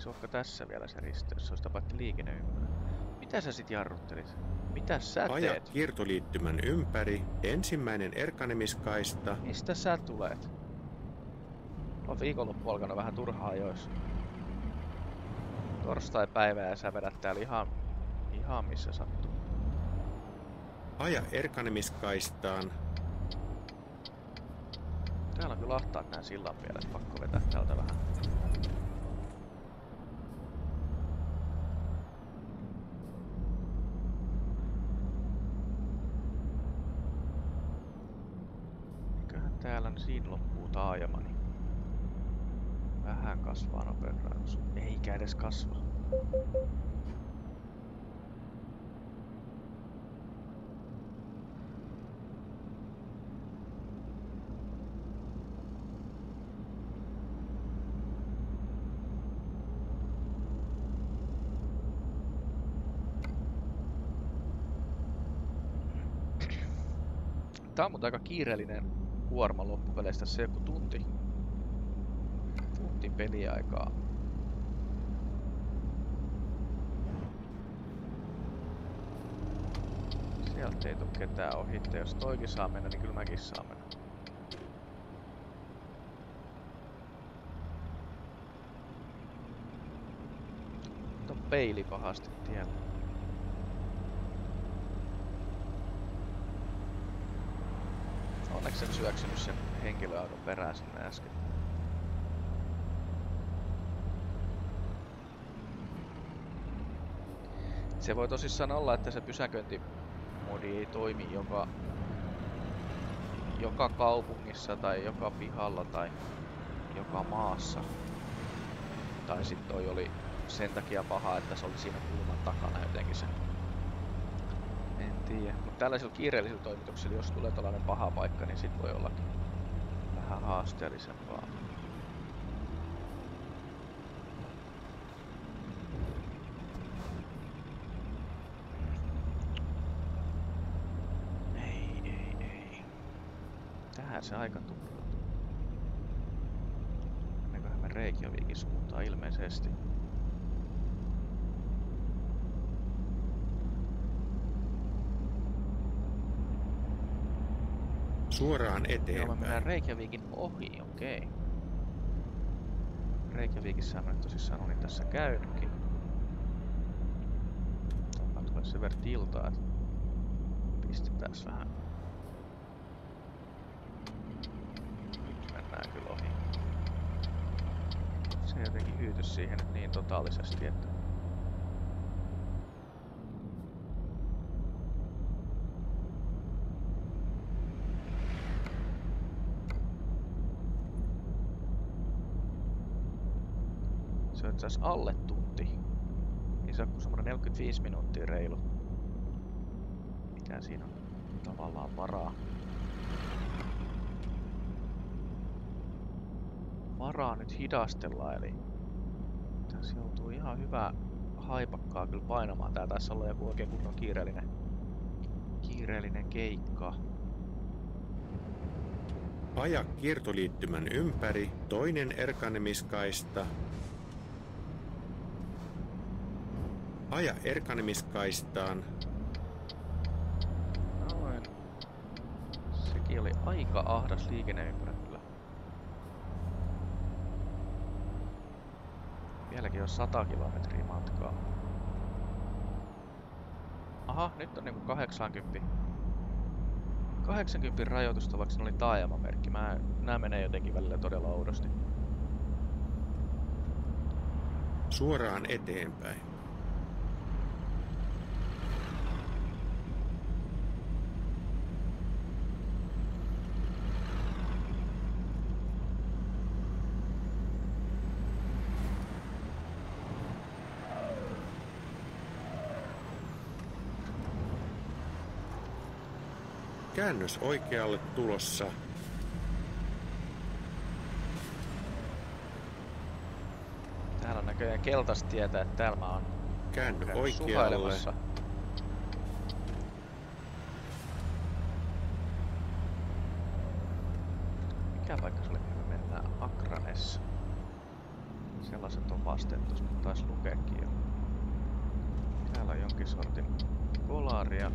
Se onko tässä vielä se risteys? Se olisi tapahtunut liikenneympyrä. Mitä sä sit jarruttelit? Mitä sä Aja teet? kiertoliittymän ympäri, ensimmäinen erkanemiskaista. Mistä sä tulet? On viikonloppu alkanut vähän turhaa ajoissa. Torstai-päivä ja sä vedät täällä ihan, ihan missä sattuu. Aja erkanemiskaistaan. Täällä on kyllä ahtaat nää sillan pielet, pakko vetää täältä vähän. Eiköhän täällä nyt siinä loppuu taajama, niin vähän kasvaa nopeusrajoitus. Eikä edes kasva. Tää on aika kiireellinen kuorma loppupeleistä. Se joku tunti. Tunti peliaikaa. Sieltä ei tuu ketään ohitte. Jos toikin saa mennä, niin kyllä mäkin saa mennä. Peili pahasti tiellä. Onneksi en syöksynyt sen henkilöauton perään sinne äsken. Se voi tosissaan olla, että se pysäköintimodi ei toimi joka, joka kaupungissa tai joka pihalla tai joka maassa. Tai sitten toi oli sen takia paha, että se oli siinä kulman takana jotenkin se. Tiedä. Mutta tällaisilla kiireellisillä toimituksilla, jos tulee tällainen paha paikka, niin sit voi olla vähän haasteellisempaa. Ei, ei, ei. Tähän se aika tulee. Mennäköhän me Reykjavikin suuntaan ilmeisesti. Suoraan Joo, me eteenpäin. mennään Reykjavikin ohi, okei. Reykjavikissa mä nyt tosissaan olin tässä käynytkin. Alkaa tulee sen verran tiltaa, että pistetään vähän. Nyt mennään kyllä ohi. Se jotenkin hyytys siihen nyt niin totaalisesti, että Se on itse alle tunti. Niin se on semmoinen 45 minuuttia reilu. Mitä siinä on tavallaan varaa? Varaa nyt hidastella, eli tässä joutuu ihan hyvää haipakkaa kyllä painamaan. Tää taisi olla joku oikein kunnon kiireellinen, kiireellinen keikka. Aja kiertoliittymän ympäri, toinen erkanemiskaista. Aja erkanemiskaistaan, Noin. Sekin oli aika ahdas liikenneympyrä kyllä. Vieläkin on 100 kilometriä matkaa. Aha, nyt on niinku 80. 80 rajoitusta, vaikka siinä oli taajamamerkki. Mä, nää menee jotenkin välillä todella oudosti. suoraan eteenpäin. Käännös oikealle tulossa. Täällä on näköjään keltaista tietää, että täällä mä oon Käänny oikealle. suhailemassa. Mikä paikka se oli, mihin me mennään? Akranes. Sellaiset on vasteet, tuossa nyt taisi lukeekin jo. Täällä on jonkin sortin kolaria.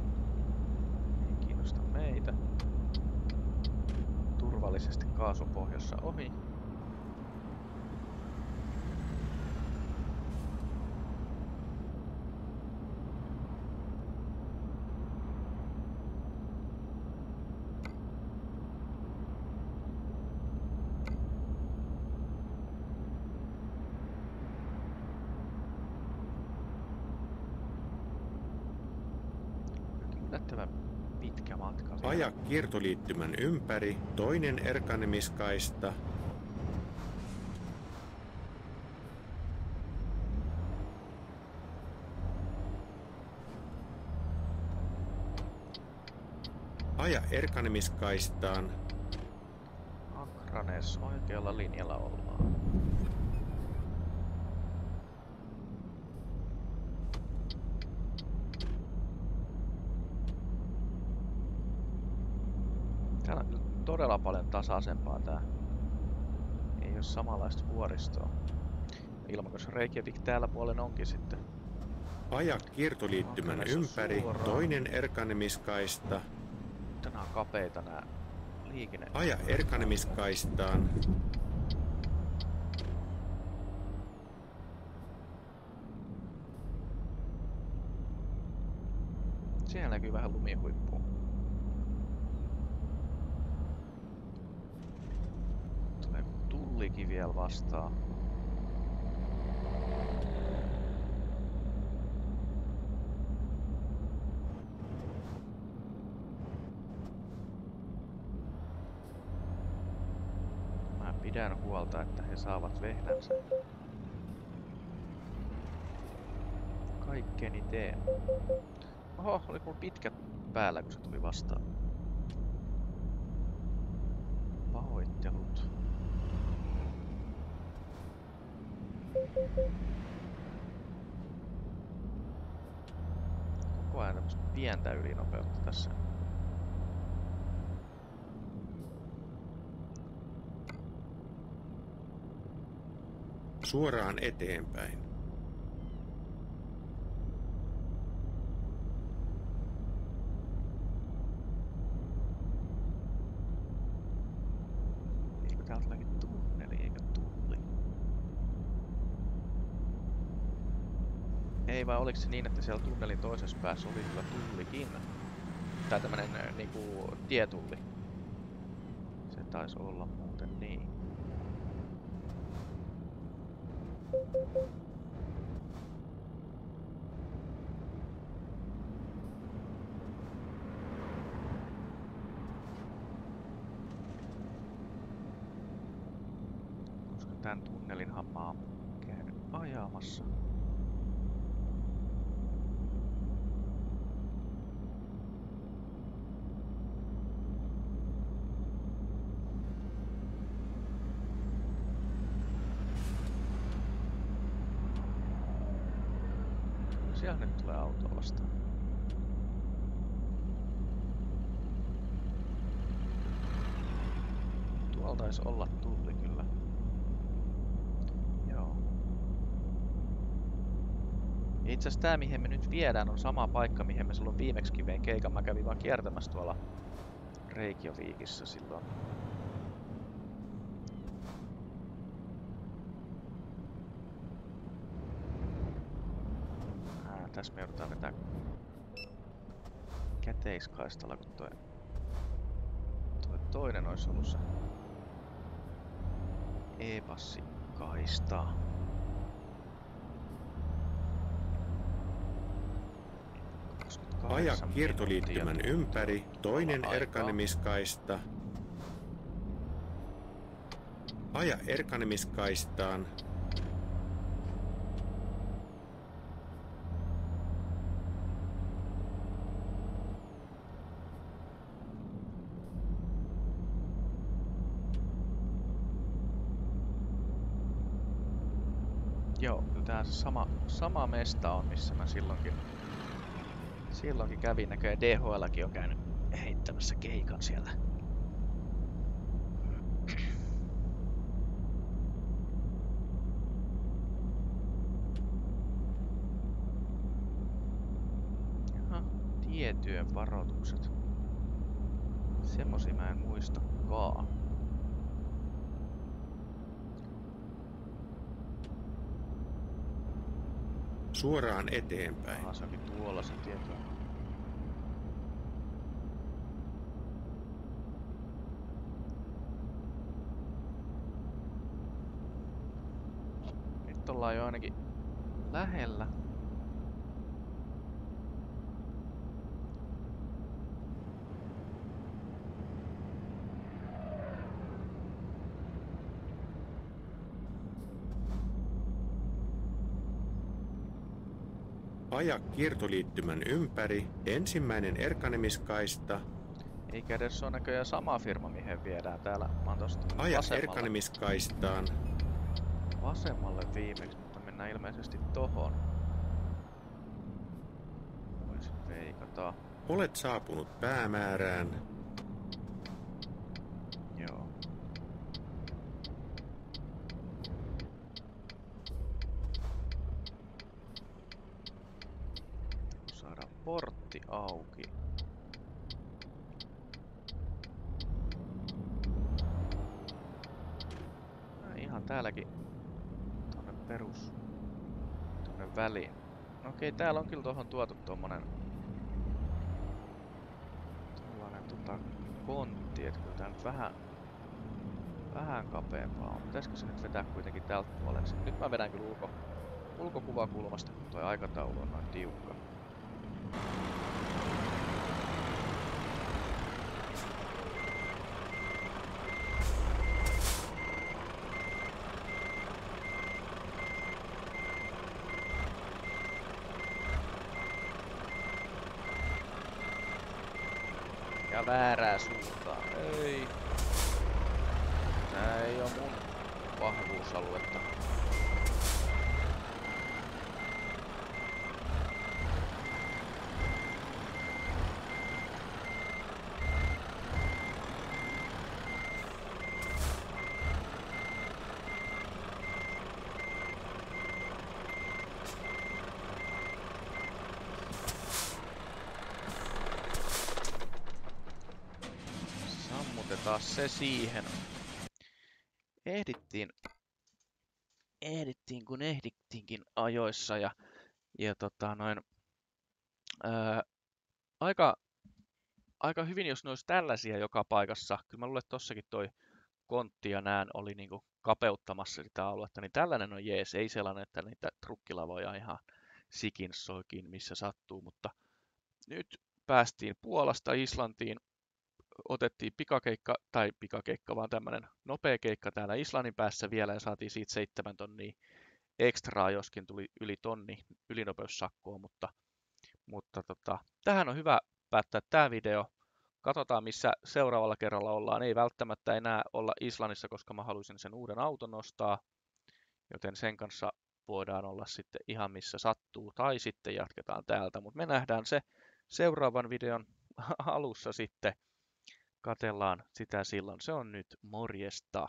Ei kiinnosta meitä. Turvallisesti kaasupohjassa ohi. Yllättävän pitkä matka. Aja kiertoliittymän ympäri, toinen erkanemiskaista. Aja erkanemiskaistaan. Akranes, oikealla linjalla ollaan. tasaisempaa tää. Ei oo samanlaista vuoristoa. Ilmakos Reykjavik täällä puolen onkin sitten. Aja kiertoliittymän ympäri, suoraan. toinen erkanemiskaista. Tänään on kapeita nämä liikenne. Aja erkanemiskaistaan. Siellä näkyy vähän lumia. Vielä vastaan. Mä pidän huolta, että he saavat vehlänsä. Kaikkeni teen. Oho, oli mulla pitkät päällä, kun se tuli vastaan. Koko ajan tämmöstä pientä ylinopeutta tässä. Suoraan eteenpäin. Eikö täältä tuleekin tunneli eikä tulli? Ei vai oliko se niin, että siellä tunnelin toisessa päässä oli kyllä tullikin? Tai tämmönen ö, niinku tietulli. Se taisi olla muuten niin. Koska tän tunnelinhan mä oon käynyt ajamassa. Siellä nyt tulee auto vastaan. Taisi olla tulli kyllä. Joo. Itse asiassa tää mihin me nyt viedään on sama paikka mihin me silloin viimeksi vein keikan. Mä kävin vaan kiertämässä tuolla Reykjavikissa silloin. Tässä me joudutaan vetää käteiskaistalla, kun toi, toi toinen olisi ollut se e-passi kaista. Aja 28 kiertoliittymän ympäri, toinen erkanemiskaista. Aja erkanemiskaistaan. Joo, kyllä tää sama, sama mesta on, missä mä silloinkin, silloinkin kävin. Näköjään DHLkin on käynyt heittämässä keikan siellä. Jaha, tietyön varoitukset. Semmosia mä en muistakaan. Suoraan eteenpäin. Aha, se tuolla se tieto. Nyt ollaan jo ainakin lähellä. Aja kiertoliittymän ympäri, ensimmäinen erkanemiskaista. Eikä edes ole näköjään sama firma, mihin viedään täällä. Mä oon tosta Aja vasemmalle, erkanemiskaistaan. vasemmalle viimeksi, mutta mennään ilmeisesti tohon. Voisin veikata. Olet saapunut päämäärään. väliin. Okei, täällä on kyllä tuohon tuotu tuommoinen... Tuollainen tota kontti, että kyllä tää nyt vähän... Vähän kapeampaa on. Pitäisikö se nyt vetää kuitenkin tältä puolelle? Nyt mä vedän kyllä ulko, ulkokuvakulmasta, kun toi aikataulu on noin tiukka. Ja väärää suuntaan. Ei. Tää ei oo mun vahvuusaluetta. Se siihen. Ehdittiin, ehdittiin kun ehdittiinkin ajoissa ja, ja tota noin, ää, aika, aika hyvin, jos ne olisi tällaisia joka paikassa. Kyllä mä luulen, että tossakin toi kontti ja nään oli niinku kapeuttamassa sitä aluetta, niin tällainen on jees, ei sellainen, että niitä trukkilavoja ihan sikin soikin missä sattuu, mutta nyt päästiin Puolasta Islantiin otettiin pikakeikka, tai pikakeikka, vaan tämmöinen nopea keikka täällä Islannin päässä vielä ja saatiin siitä seitsemän tonnia ekstraa, joskin tuli yli tonni ylinopeussakkoa, mutta, mutta tota, tähän on hyvä päättää tämä video. Katsotaan, missä seuraavalla kerralla ollaan. Ei välttämättä enää olla Islannissa, koska mä haluaisin sen uuden auton nostaa, joten sen kanssa voidaan olla sitten ihan missä sattuu, tai sitten jatketaan täältä, mutta me nähdään se seuraavan videon alussa sitten katellaan sitä silloin. Se on nyt morjesta.